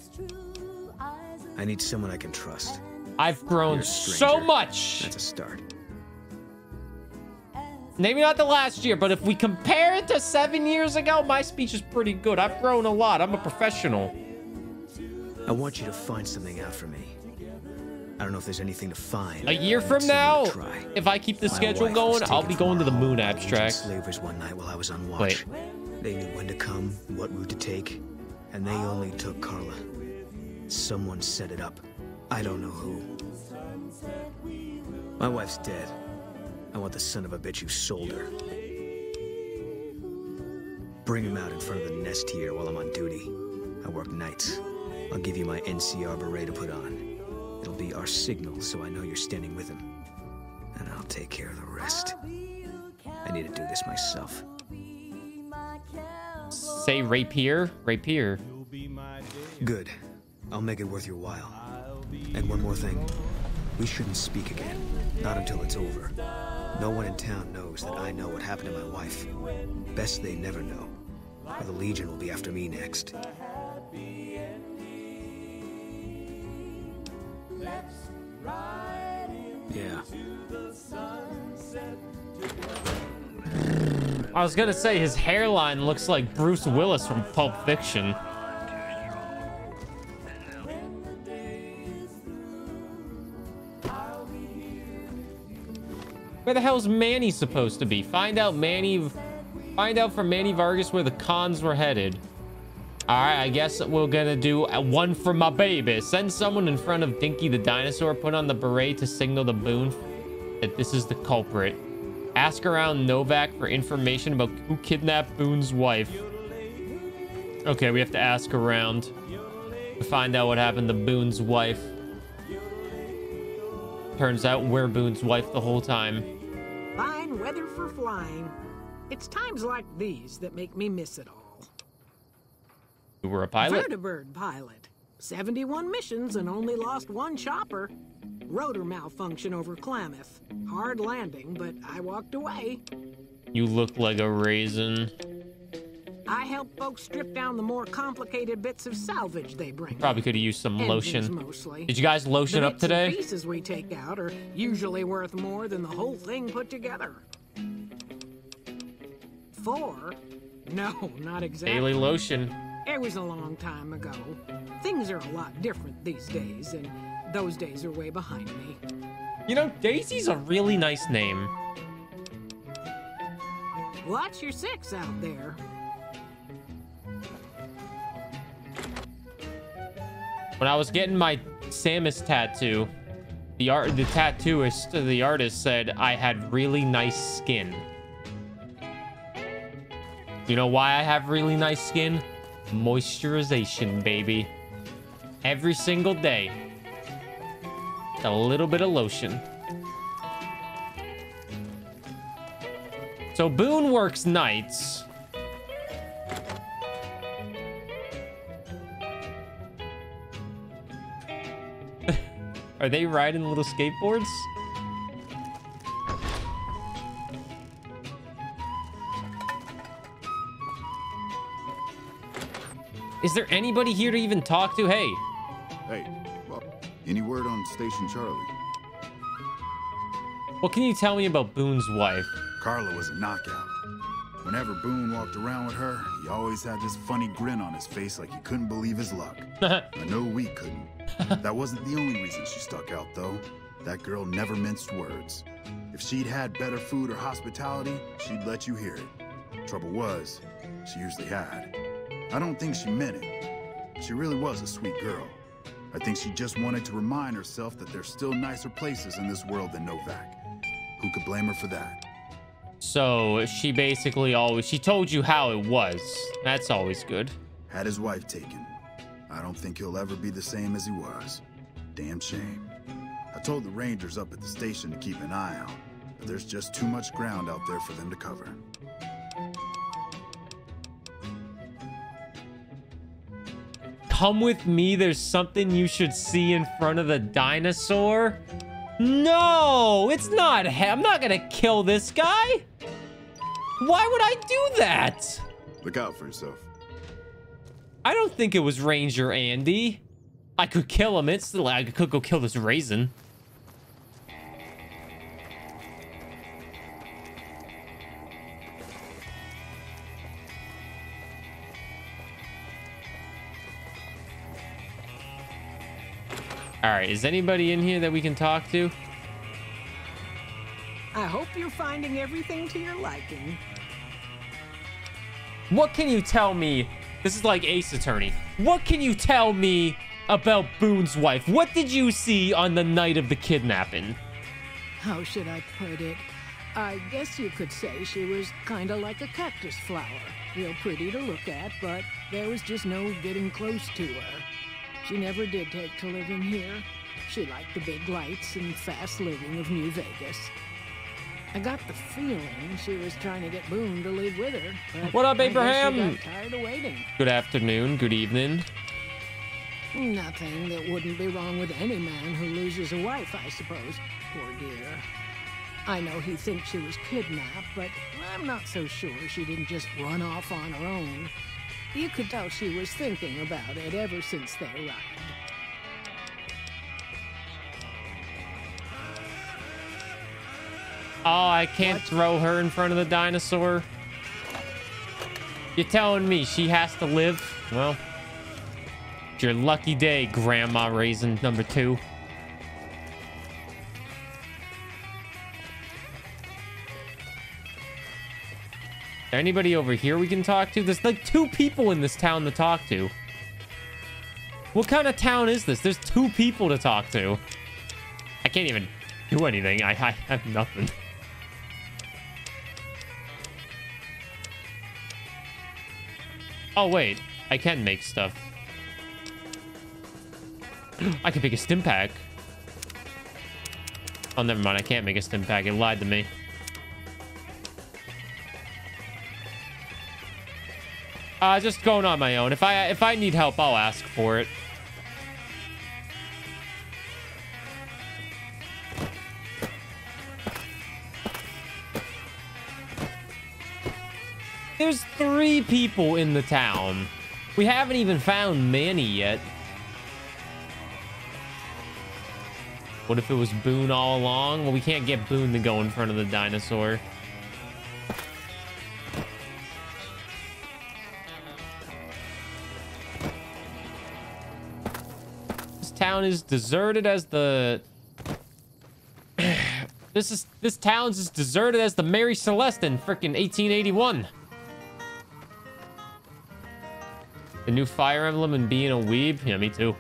I need someone I can trust.
I've grown so much.
That's a start.
Maybe not the last year, but if we compare it to seven years ago, my speech is pretty good. I've grown a lot. I'm a professional.
I want you to find something out for me. I don't know if there's anything to find.
A year from now, if I keep the schedule going, I'll be going to the moon
home by Legion
abstract.
slavers one night while I was on watch.
Wait.
They knew when to come, what route to take, and they only took Carla. Someone set it up. I don't know who. My wife's dead. I want the son of a bitch who sold her. Bring him out in front of the nest here while I'm on duty. I work nights. I'll give you my NCR beret to put on. It'll be our signal so I know you're standing with him. And I'll take care of the rest. I need to do this myself.
Say rapier, rapier.
Good. I'll make it worth your while. And one more thing. We shouldn't speak again. Not until it's over. No one in town knows that I know what happened to my wife. Best they never know. Or the Legion will be after me next. Yeah.
I was gonna say his hairline looks like Bruce Willis from Pulp Fiction. Where the hell's Manny supposed to be? Find out Manny. Find out from Manny Vargas where the cons were headed. All right, I guess we're gonna do uh, one for my baby. Send someone in front of Dinky the dinosaur. Put on the beret to signal the Boone that this is the culprit. Ask around Novac for information about who kidnapped Boone's wife. Okay, we have to ask around to find out what happened to Boone's wife. Turns out we're Boone's wife the whole time.
Fine weather for flying. It's times like these that make me miss it all.
You were a pilot.
Vertibird pilot. 71 missions and only lost one chopper. Rotor malfunction over Klamath. Hard landing, but I walked away.
You look like a raisin.
I help folks strip down the more complicated bits of salvage they bring.
Probably could have used some
Engines
lotion.
mostly.
Did you guys lotion
the
up today?
pieces we take out are usually worth more than the whole thing put together. Four? No, not exactly.
Daily lotion.
It was a long time ago. Things are a lot different these days, and those days are way behind me.
You know, Daisy's a really nice name.
Watch your six out there.
When I was getting my Samus tattoo, the art, the tattooist, the artist said I had really nice skin. You know why I have really nice skin? Moisturization, baby. Every single day. A little bit of lotion. So Boone works nights. Are they riding little skateboards? Is there anybody here to even talk to? Hey.
Hey, well, any word on Station Charlie?
What can you tell me about Boone's wife?
Carla was a knockout. Whenever Boone walked around with her, he always had this funny grin on his face like he couldn't believe his luck. I know we couldn't. that wasn't the only reason she stuck out, though. That girl never minced words. If she'd had better food or hospitality, she'd let you hear it. Trouble was, she usually had. I don't think she meant it. She really was a sweet girl. I think she just wanted to remind herself that there's still nicer places in this world than Novac. Who could blame her for that?
So she basically always she told you how it was. That's always good.
Had his wife taken. I don't think he'll ever be the same as he was. Damn shame. I told the rangers up at the station to keep an eye out, but there's just too much ground out there for them to cover.
Come with me, there's something you should see in front of the dinosaur. No, it's not. I'm not gonna kill this guy. Why would I do that?
Look out for yourself.
I don't think it was Ranger Andy. I could kill him instantly. I could go kill this raisin. All right, is anybody in here that we can talk to?
I hope you're finding everything to your liking.
What can you tell me? This is like Ace Attorney. What can you tell me about Boone's wife? What did you see on the night of the kidnapping?
How should I put it? I guess you could say she was kinda like a cactus flower. Real pretty to look at, but there was just no getting close to her. She never did take to living here. She liked the big lights and fast living of New Vegas. I got the feeling she was trying to get Boone to live with her.
What up, Abraham?
tired of waiting.
Good afternoon, good evening.
Nothing that wouldn't be wrong with any man who loses a wife, I suppose. Poor dear. I know he thinks she was kidnapped, but I'm not so sure she didn't just run off on her own. You could tell she was thinking about it ever since they arrived.
Oh, I can't throw her in front of the dinosaur. You're telling me she has to live? Well, it's your lucky day, Grandma Raisin number two. Anybody over here we can talk to? There's like two people in this town to talk to. What kind of town is this? There's two people to talk to. I can't even do anything. I, I have nothing. Oh, wait. I can make stuff. I can make a stim pack. Oh, never mind. I can't make a stim pack. It lied to me. Uh, just going on my own. If I if I need help, I'll ask for it. There's three people in the town. We haven't even found Manny yet. What if it was Boone all along? Well, we can't get Boone to go in front of the dinosaur. Town is deserted as the... this is... This town's as deserted as the Mary Celeste in frickin' 1881. The new Fire Emblem and being a weeb? Yeah, me too.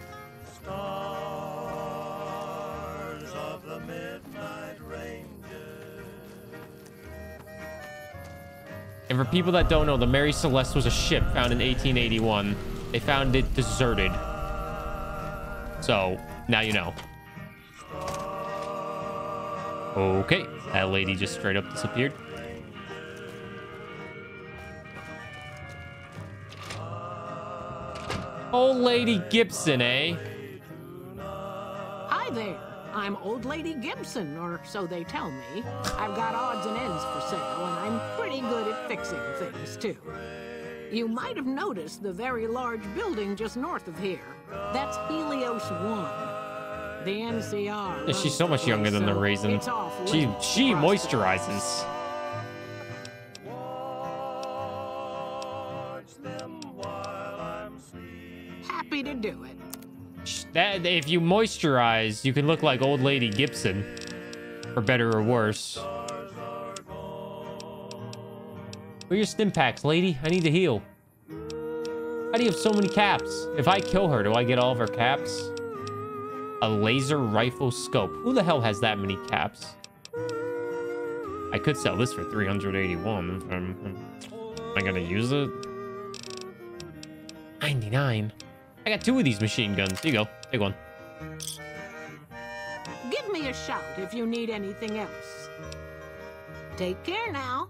And for people that don't know, the Mary Celeste was a ship found in 1881. They found it deserted. So now you know. Okay, that lady just straight up disappeared. Old Lady Gibson, eh?
Hi there. I'm Old Lady Gibson, or so they tell me. I've got odds and ends for sale, and I'm pretty good at fixing things, too. You might have noticed the very large building just north of here. That's Helios 1. The NCR.
Yeah, she's so much younger than the raisin. She she moisturizes.
Happy to do it.
That if you moisturize, you can look like old lady Gibson, for better or worse. Where are your stim packs, lady? I need to heal. How do you have so many caps? If I kill her, do I get all of her caps? A laser rifle scope. Who the hell has that many caps? I could sell this for 381. if I'm- um, um, am I gonna use it? 99. I got two of these machine guns. Here you go. Take one.
Give me a shout if you need anything else. Take care now.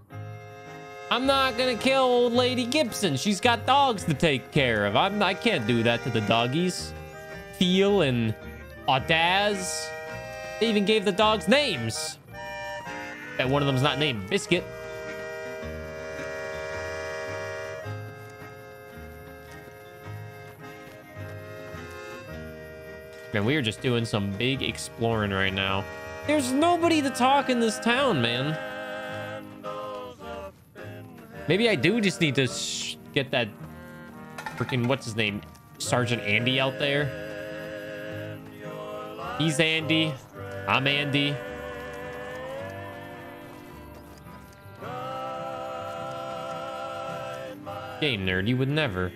I'm not gonna kill old lady Gibson. She's got dogs to take care of. I'm I can't do that to the doggies. Feel and Audaz. They even gave the dogs names. And one of them's not named Biscuit. Man, we are just doing some big exploring right now. There's nobody to talk in this town, man. Maybe I do just need to get that freaking what's his name, Sergeant Andy out there. He's Andy. I'm Andy. Game nerd, you would never.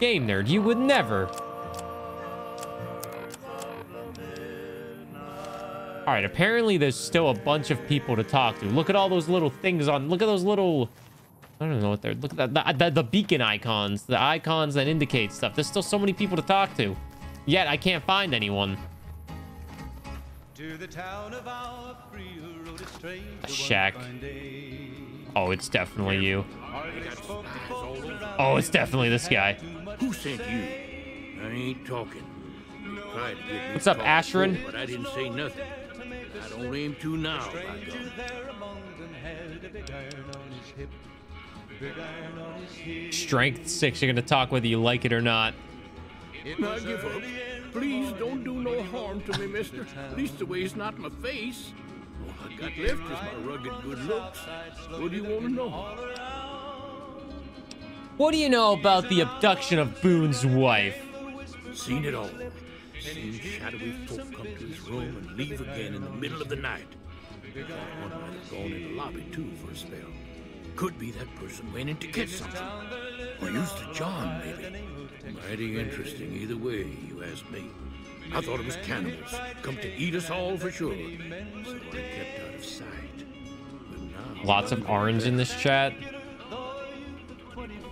Game nerd, you would never. All right, apparently there's still a bunch of people to talk to. Look at all those little things on. Look at those little. I don't know what they're. Look at that. The, the, the beacon icons, the icons that indicate stuff. There's still so many people to talk to. Yet I can't find anyone.
To the town of our free rode a
A shack. Oh, it's definitely you.
Hardly spoke the folks around
Oh, it's definitely this guy.
Who sent you? I ain't talking. You tried to get me
What's up,
talked But I didn't say nothing. I don't aim to now, by God.
there among them held a big iron on his hip. Big iron on his hip.
Strength six. You're gonna talk whether you like it or not.
Now give up. Please don't do no harm to me, mister. Leastways not my face. All I got left is my rugged good looks. What do you want to know?
What do you know about the abduction of Boone's wife?
Seen it all. Seen shadowy folk come to his room and leave again in the middle of the night. One might have gone in the lobby too for a spell. Could be that person went in to get something. Or used a John, maybe. Mighty interesting either way, you ask me. I thought it was cannibals, come to eat us all for sure. So I kept out of sight. But now
Lots of orange in this chat.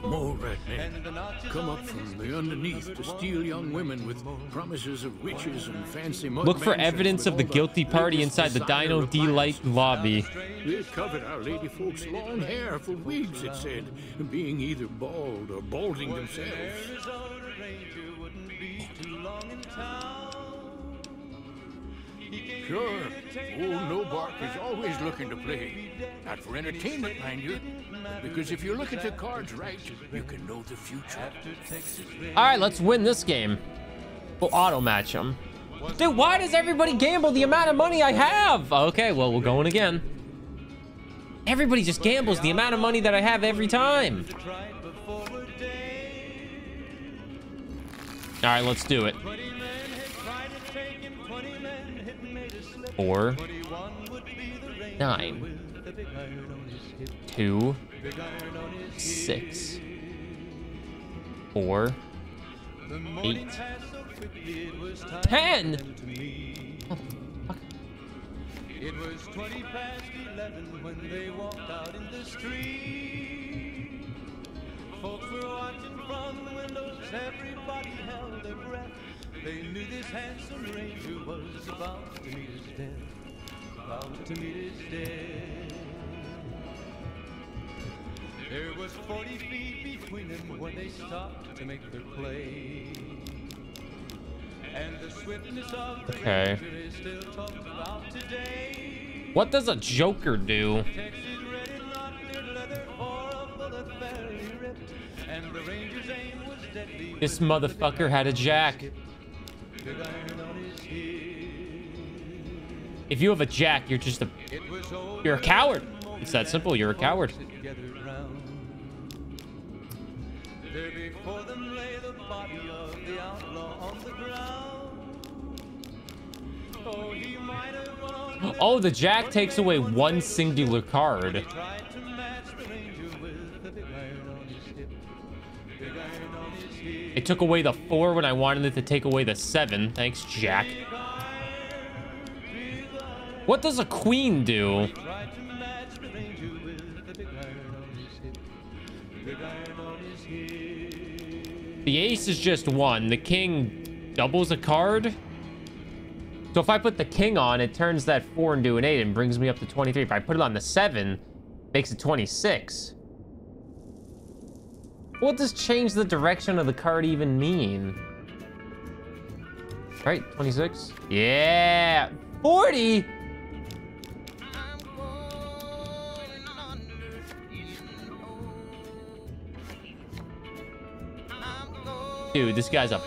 More rat men come up from the underneath to steal young women with promises of riches and fancy mud
Look for evidence of the guilty party inside the Dino
Dee-lite
lobby.
They covered our lady folks' long hair for wigs, it said, being either bald or balding themselves. Sure, old No-Bark is always looking to play. Not for entertainment, mind you, because if you look at the cards right, you can know the future.
All right, let's win this game. We'll auto match them. Dude, why does everybody gamble the amount of money I have? Okay, well, we're going again. Everybody just gambles the amount of money that I have every time. All right, let's do it. Four, nine, two, six, four, eight, ten.
It was 20 past 11 when they walked out in the street. Folks were watching from the windows, everybody held their breath. They knew this handsome ranger was about to meet his death. About to meet his death. There was 40 feet between them when they stopped to make their play. And the swiftness of the
Okay.
Ranger is still talked about today.
What does a Joker do?
Texas red and not clear leather or a bullet fairly ripped. And the Ranger's aim was deadly.
This motherfucker had a jack. If you have a jack, you're just a you're a coward. It's that simple. You're a coward.
Oh,
the jack takes away one singular card. It took away the four when I wanted it to take away the seven. Thanks, Jack. What does a queen do?
The
ace is just one. The king doubles a card. So if I put the king on, it turns that four into an eight and brings me up to 23. If I put it on the seven, makes it 26. What does change the direction of the card even mean? Right, 26? Yeah, 40? Dude, this guy's a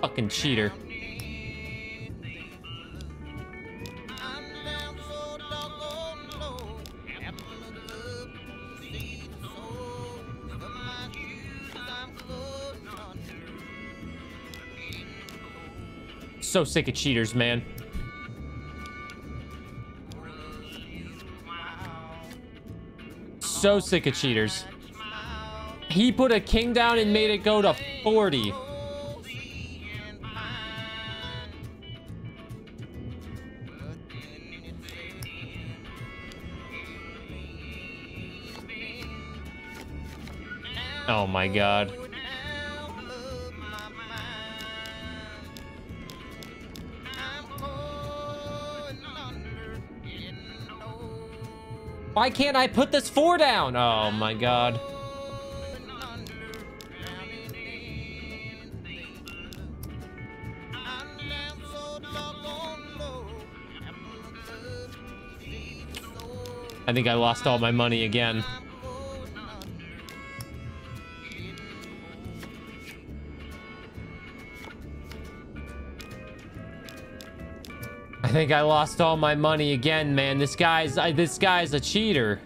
fucking cheater. So sick of cheaters, man. So sick of cheaters. He put a king down and made it go to 40. Oh my god. Why can't I put this four down? Oh my god. I think I lost all my money again. Think I lost all my money again, man. This guy's I, this guy's a cheater.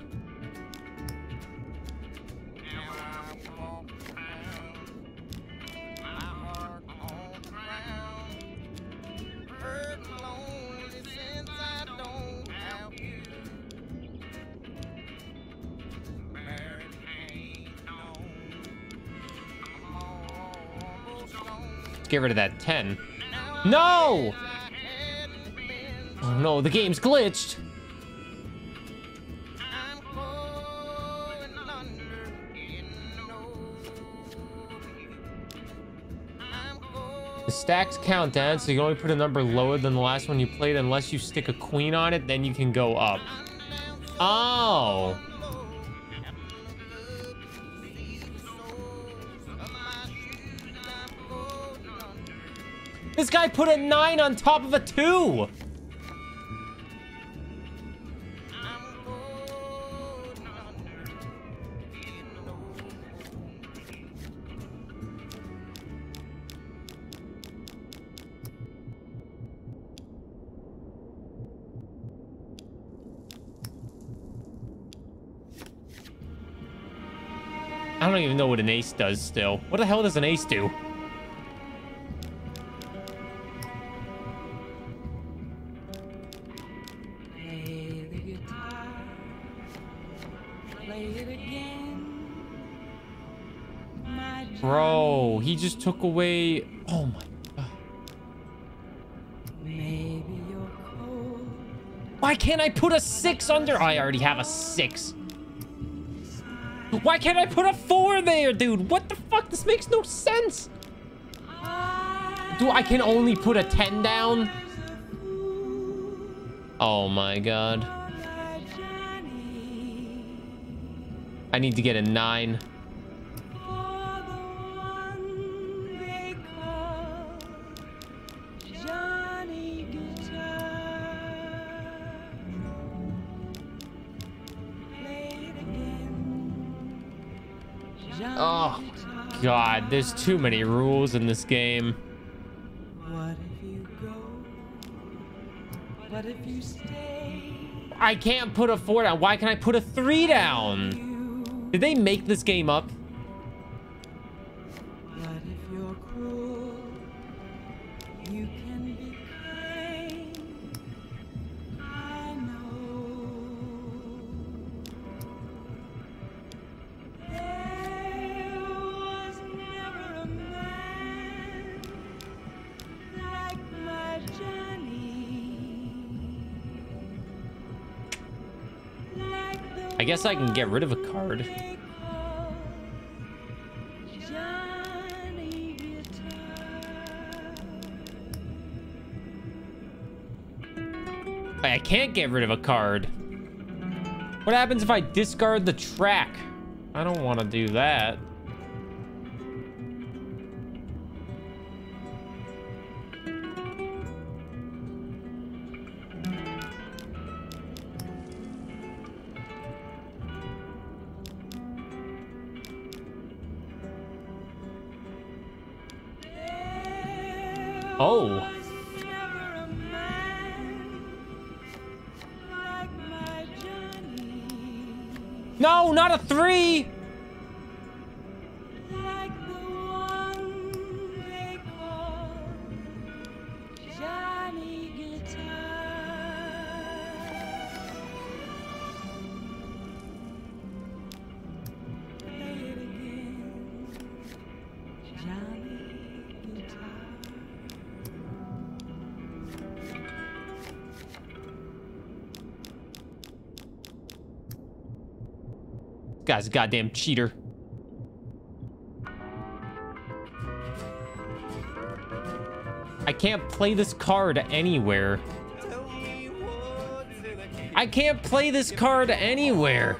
Let's get rid of that 10. No! Oh no, the game's glitched! The stacks count down, so you can only put a number lower than the last one you played unless you stick a queen on it, then you can go up. Oh! This guy put a 9 on top of a 2! Know what an ace does still. What the hell does an ace do? Bro, he just took away... Oh my...
maybe.
Why can't I put a six under? I already have a six. Why can't I put a four there, dude? What the fuck? This makes no sense. Do I can only put a 10 down? Oh my god. I need to get a nine. There's too many rules in this game. I can't put a four down. Why can I put a three down? Did they make this game up?
You
guess I can get rid of a card. I can't get rid of a card. What happens if I discard the track? I don't want to do that. Guy's a goddamn cheater. I can't play this card anywhere. I can't play this card anywhere.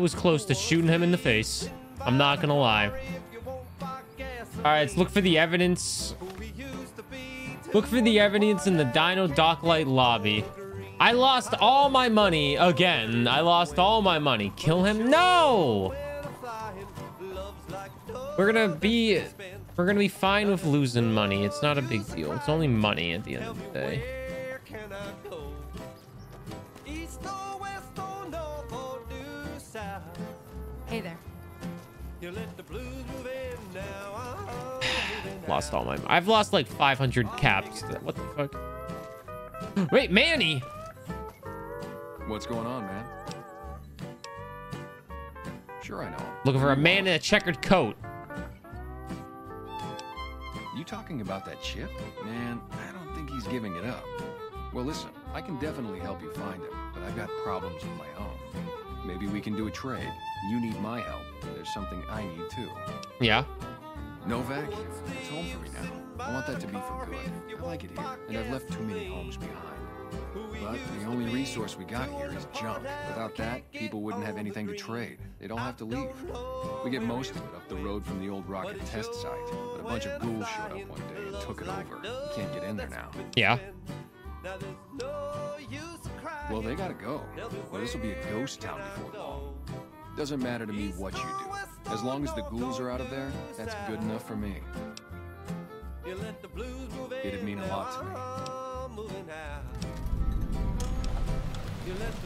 Was close to shooting him in the face. I'm not gonna lie. All right, let's look for the evidence. Look for the evidence in the Dino Dee-lite lobby. I lost all my money again. I lost all my money. Kill him? No! We're gonna be we're gonna be fine with losing money. It's not a big deal. It's only money at the end of the day. Lost all my I've lost like 500 caps. What the fuck? Wait, Manny!
What's going on, man? Sure, I know.
Looking for a man in a checkered coat.
You talking about that chip? Man, I don't think he's giving it up. Well, listen, I can definitely help you find him, but I've got problems of my own. Maybe we can do a trade. You need my help. There's something I need too.
Yeah.
Novac, it's home for me now. I want that to be for good. I like it here, and I've left too many homes behind. But the only resource we got here is junk. Without that, people wouldn't have anything to trade. They'd all have to leave. We get most of it up the road from the old rocket test site, but a bunch of ghouls showed up one day and took it over. You can't get in there now.
Yeah.
Well, they gotta go. Well, this will be a ghost town before long. Doesn't matter to me what you do. As long as the ghouls are out of there, that's good enough for me. It'd mean a lot to me.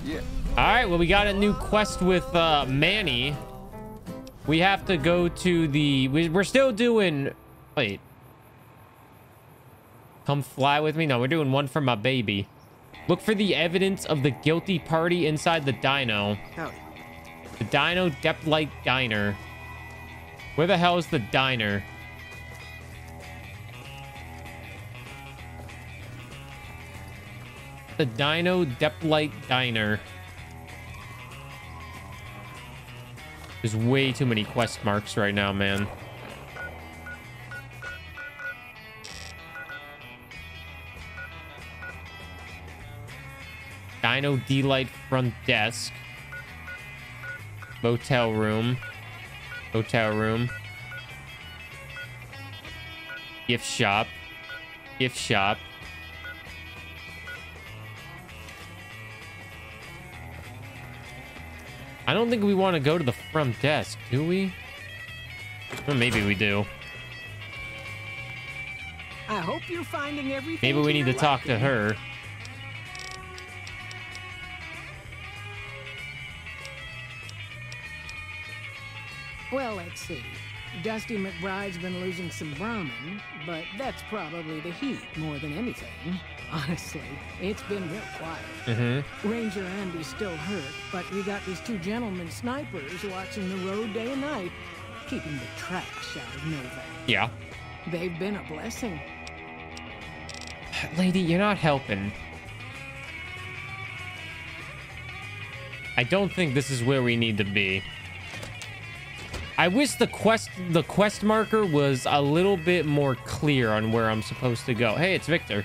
Yeah.
All right, well, we got a new quest with uh, Manny. We have to go to the... We, we're still doing... Wait. Come fly with me? No, we're doing one for my baby. Look for the evidence of the guilty party inside the dino.
Howdy.
The Dino Dee-lite Diner. Where the hell is the diner? The Dino Dee-lite Diner. There's way too many quest marks right now, man. Dino Dee-lite front desk. Motel room. Hotel room. Gift shop. Gift shop. I don't think we want to go to the front desk, do we? Well, maybe we do.
I hope you're finding everything.
Maybe we need to talk to her.
Well, let's see. Dusty McBride's been losing some Brahmin, but that's probably the heat more than anything. Honestly, it's been real quiet.
Mm-hmm.
Ranger Andy's still hurt, but we got these two gentlemen snipers watching the road day and night, keeping the trash out of Novac.
Yeah.
They've been a blessing.
Lady, you're not helping. I don't think this is where we need to be. I wish the quest the quest marker was a little bit more clear on where I'm supposed to go. Hey, it's Victor.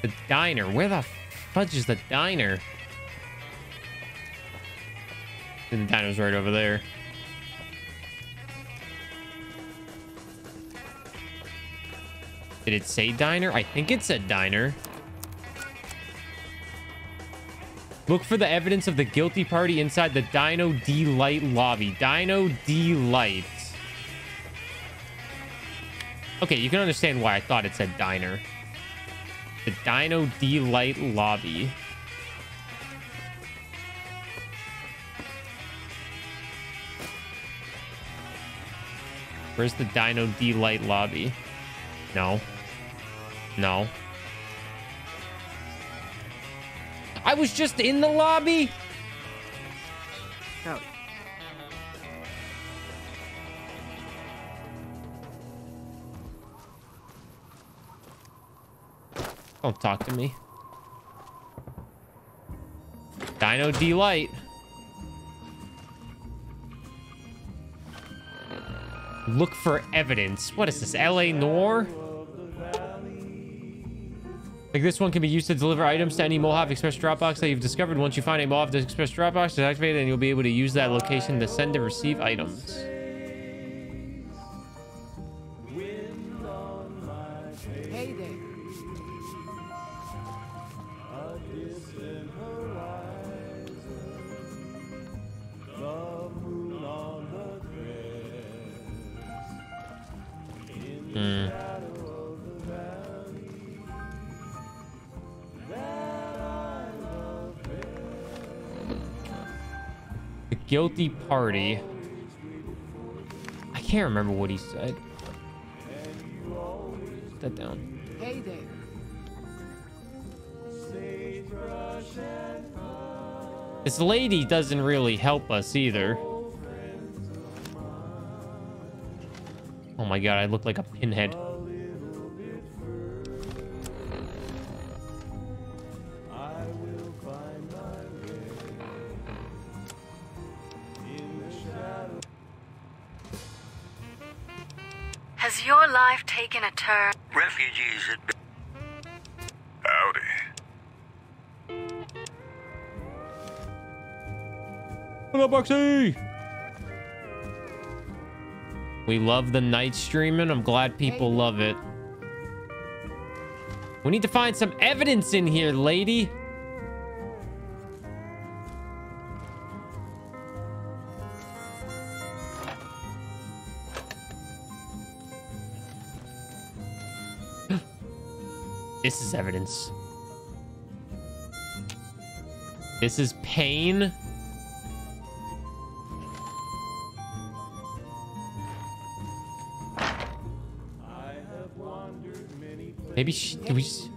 The diner. Where the fudge is the diner? The diner's right over there. Did it say diner? I think it said diner. Look for the evidence of the guilty party inside the Dino Dee-lite lobby. Dino Dee-lite. Okay, you can understand why I thought it said diner. The Dino Dee-lite lobby. Where's the Dino Dee-lite lobby? No. No. I was just in the lobby.
Howdy.
Don't talk to me. Dino Dee-lite. Look for evidence. What is this, L.A. Noire? Like this one can be used to deliver items to any Mojave Express Dropbox that you've discovered. Once you find a Mojave Express Dropbox, it's activated and you'll be able to use that location to send and receive items. Guilty party. I can't remember what he said. Put that down.
Hey there.
This lady doesn't really help us either. Oh my god, I look like a pinhead.
Refugees had been. Howdy.
What up, Boxy? We love the night streaming. I'm glad people love it. We need to find some evidence in here, lady. This is evidence. This is pain. Maybe she... We... Just...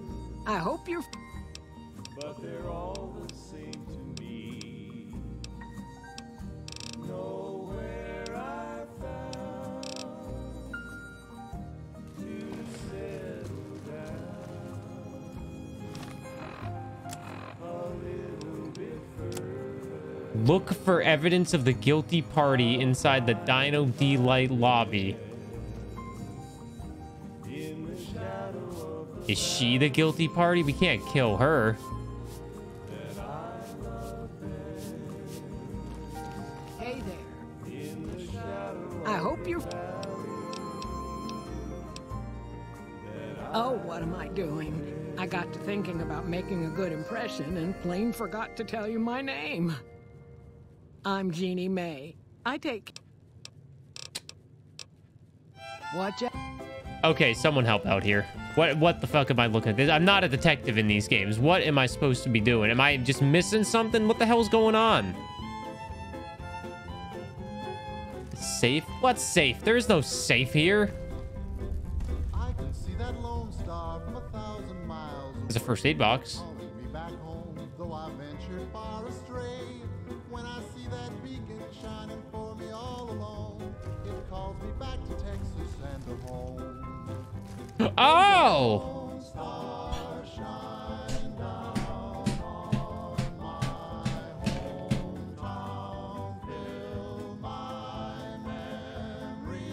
evidence of the guilty party inside the Dino Dee-lite lobby. Is she the guilty party? We can't kill her.
Hey there. I hope you're. Oh, what am I doing? I got to thinking about making a good impression and plain forgot to tell you my name. I'm Jeannie May. I take. Watch out.
Okay, someone help out here. What what the fuck am I looking at? This- I'm not a detective in these games. What am I supposed to be doing? Am I just missing something? What the hell's going on? Safe? What's safe? There is no safe here.
I can see that lone star from a thousand miles
There's a first aid box.
Memory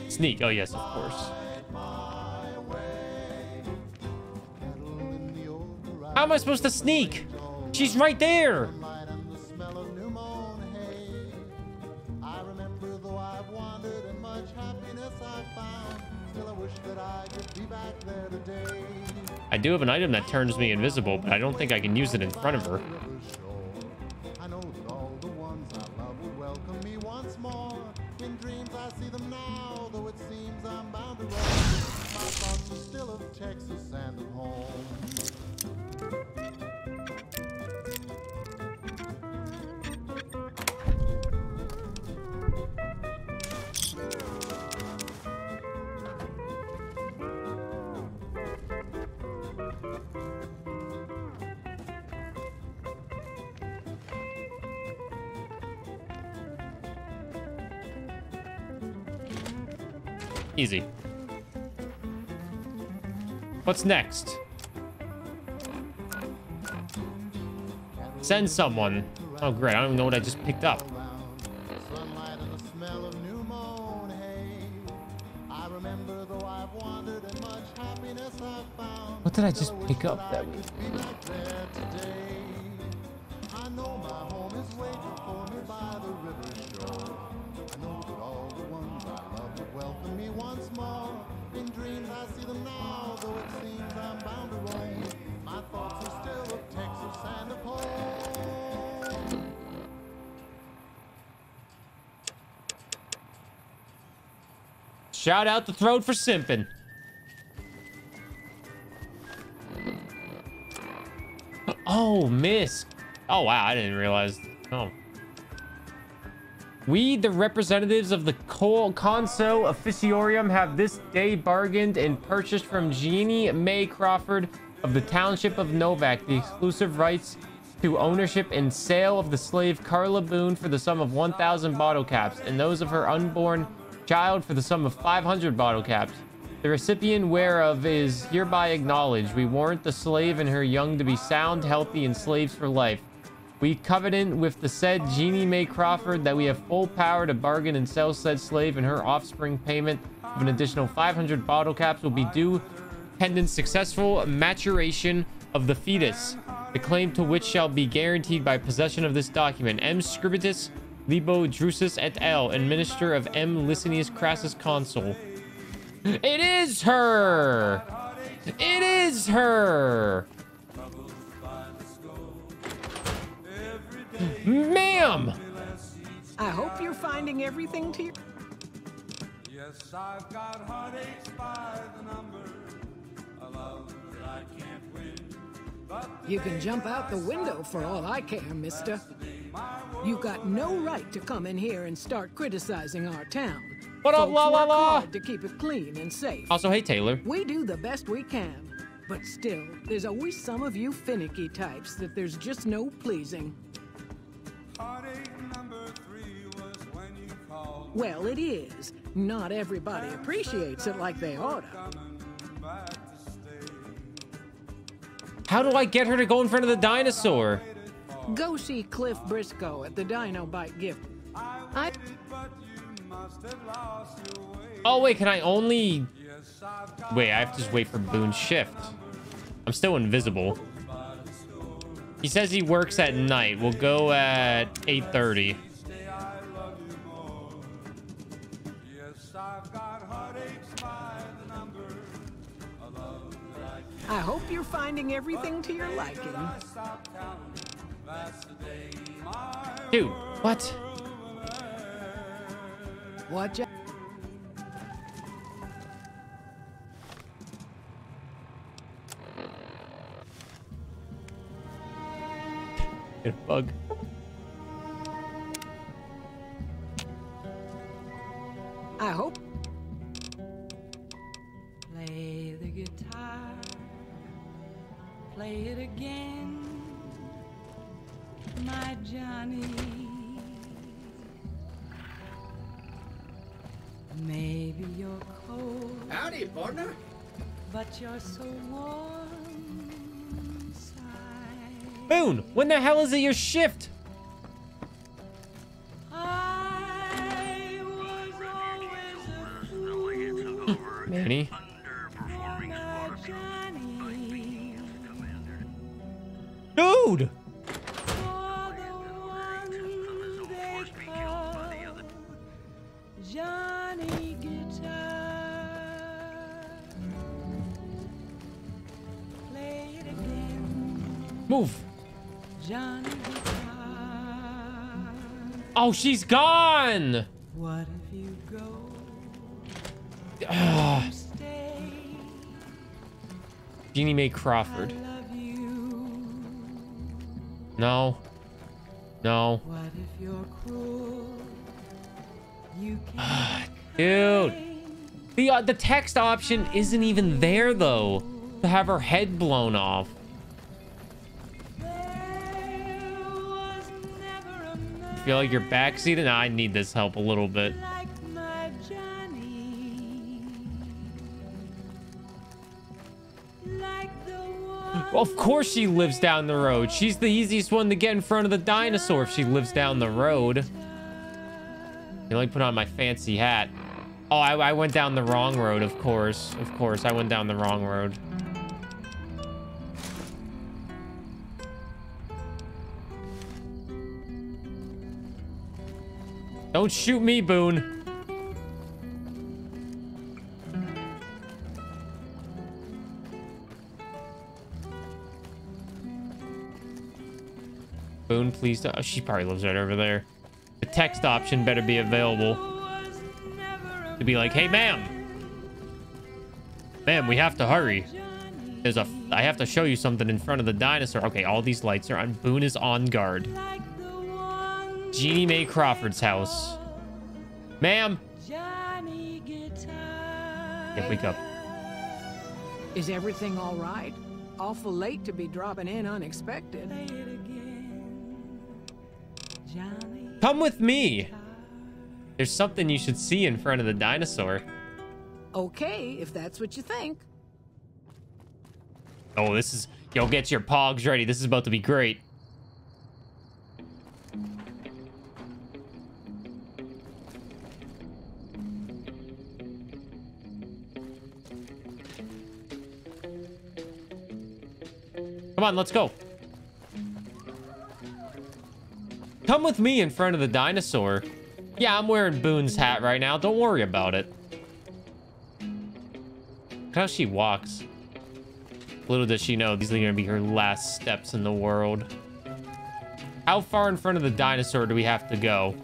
Sneak. Oh, yes, of course. How am I supposed to sneak? She's right there. Do have an item that turns me invisible, but I don't think I can use it in front of her. Easy. What's next? Send someone. Oh, great. I don't even know what I just picked up. What did I just pick up that
Be
Shout out the throat for simping. Oh, miss. Oh, wow. I didn't realize. Oh. We, the representatives of the Col- Conso Officiorium, have this day bargained and purchased from Jeannie May Crawford of the Township of Novac the exclusive rights to ownership and sale of the slave Carla Boone for the sum of 1,000 bottle caps, and those of her unborn child for the sum of 500 bottle caps. The recipient whereof is hereby acknowledged. We warrant the slave and her young to be sound, healthy, and slaves for life. We covenant with the said Jeannie May Crawford that we have full power to bargain and sell said slave and her offspring payment of an additional 500 bottle caps will be due pending successful maturation of the fetus, the claim to which shall be guaranteed by possession of this document. M. Scribonius Libo Drusus et al., and Minister of M. Licinius Crassus Consul. It is her! It is her! Ma'am!
I hope you're finding everything to your.
Yes, I've got heartaches by the number, a love that I can't win. But
You can jump out the window for all I care, mister. You've got no right to come in here and start criticizing our town.
What up, la, la, la?
to keep it clean and safe.
Also, hey, Taylor.
We do the best we can. But still, there's always some of you finicky types that there's just no pleasing. Well, it is. Not everybody appreciates it like they oughta.
How do I get her to go in front of the dinosaur?
Go see Cliff Briscoe at the Dino Bite gift. I
Oh, wait, can I only... Wait, I have to just wait for Boone's shift. I'm still invisible. He says he works at night. We'll go at 8.30.
finding everything to your liking.
Dude, what?
Watch out.
Get a bug. Boone, when the hell is it your shift?
I was always a fool
Manny? She's gone!
What if you go? Stay.
Jeannie May Crawford. No. No.
What if you're cruel? You can't.
Dude. The, uh, the text option isn't even there, though. To have her head blown off. Feel like you're backseated? Nah, I need this help a little bit. Well, of course she lives down the road. She's the easiest one to get in front of the dinosaur if she lives down the road. You like put on my fancy hat. Oh, I, I went down the wrong road, of course. Of course, I went down the wrong road. Don't shoot me, Boone. Boone, please don't. Oh, she probably lives right over there. The text option better be available. To be like, hey, ma'am. Ma'am, we have to hurry. There's a. I have to show you something in front of the dinosaur. Okay, all these lights are on. Boone is on guard. Jeannie May Crawford's house. Ma'am. Yeah, wake up.
Is everything all right? Awful late to be dropping in unexpected.
Come with me. There's something you should see in front of the dinosaur.
Okay, if that's what you think.
Oh, this is... Yo, get your pogs ready. This is about to be great. Come on, let's go. Come with me in front of the dinosaur. Yeah, I'm wearing Boone's hat right now. Don't worry about it. Look how she walks. Little does she know, these are gonna be her last steps in the world. How far in front of the dinosaur do we have to go?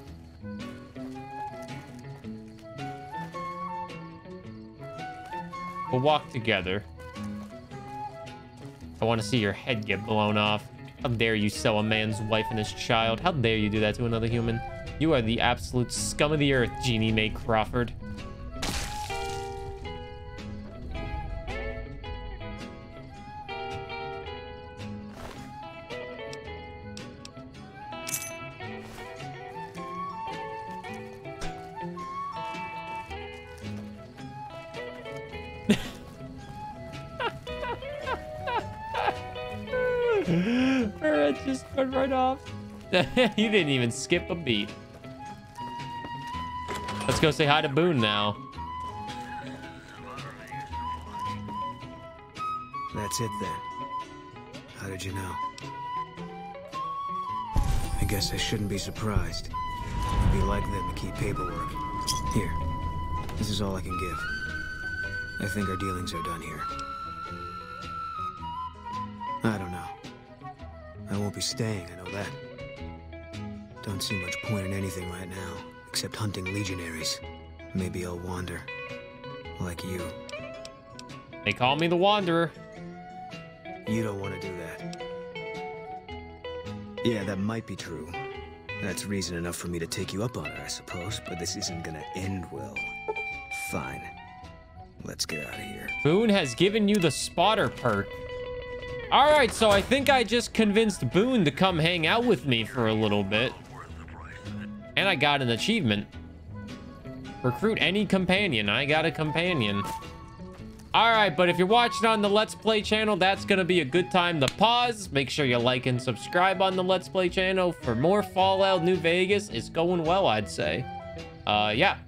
We'll walk together. I want to see your head get blown off. How dare you sell a man's wife and his child? How dare you do that to another human? You are the absolute scum of the earth, Jeannie May Crawford. he didn't even skip a beat. Let's go say hi to Boone now.
That's it then. How did you know? I guess I shouldn't be surprised. It'd be like them to keep paperwork. Here. This is all I can give. I think our dealings are done here. I don't know. I won't be staying, I know that. Don't see much point in anything right now, except hunting legionaries. Maybe I'll wander. Like you.
They call me the Wanderer.
You don't want to do that. Yeah, that might be true. That's reason enough for me to take you up on it, I suppose, but this isn't gonna end well. Fine. Let's get out of here.
Boone has given you the spotter perk. All right, so I think I just convinced Boone to come hang out with me for a little bit. And I got an achievement. Recruit any companion. I got a companion. All right, but if you're watching on the Let's Play channel, that's going to be a good time to pause. Make sure you like and subscribe on the Let's Play channel for more Fallout New Vegas. It's going well, I'd say. Uh, yeah.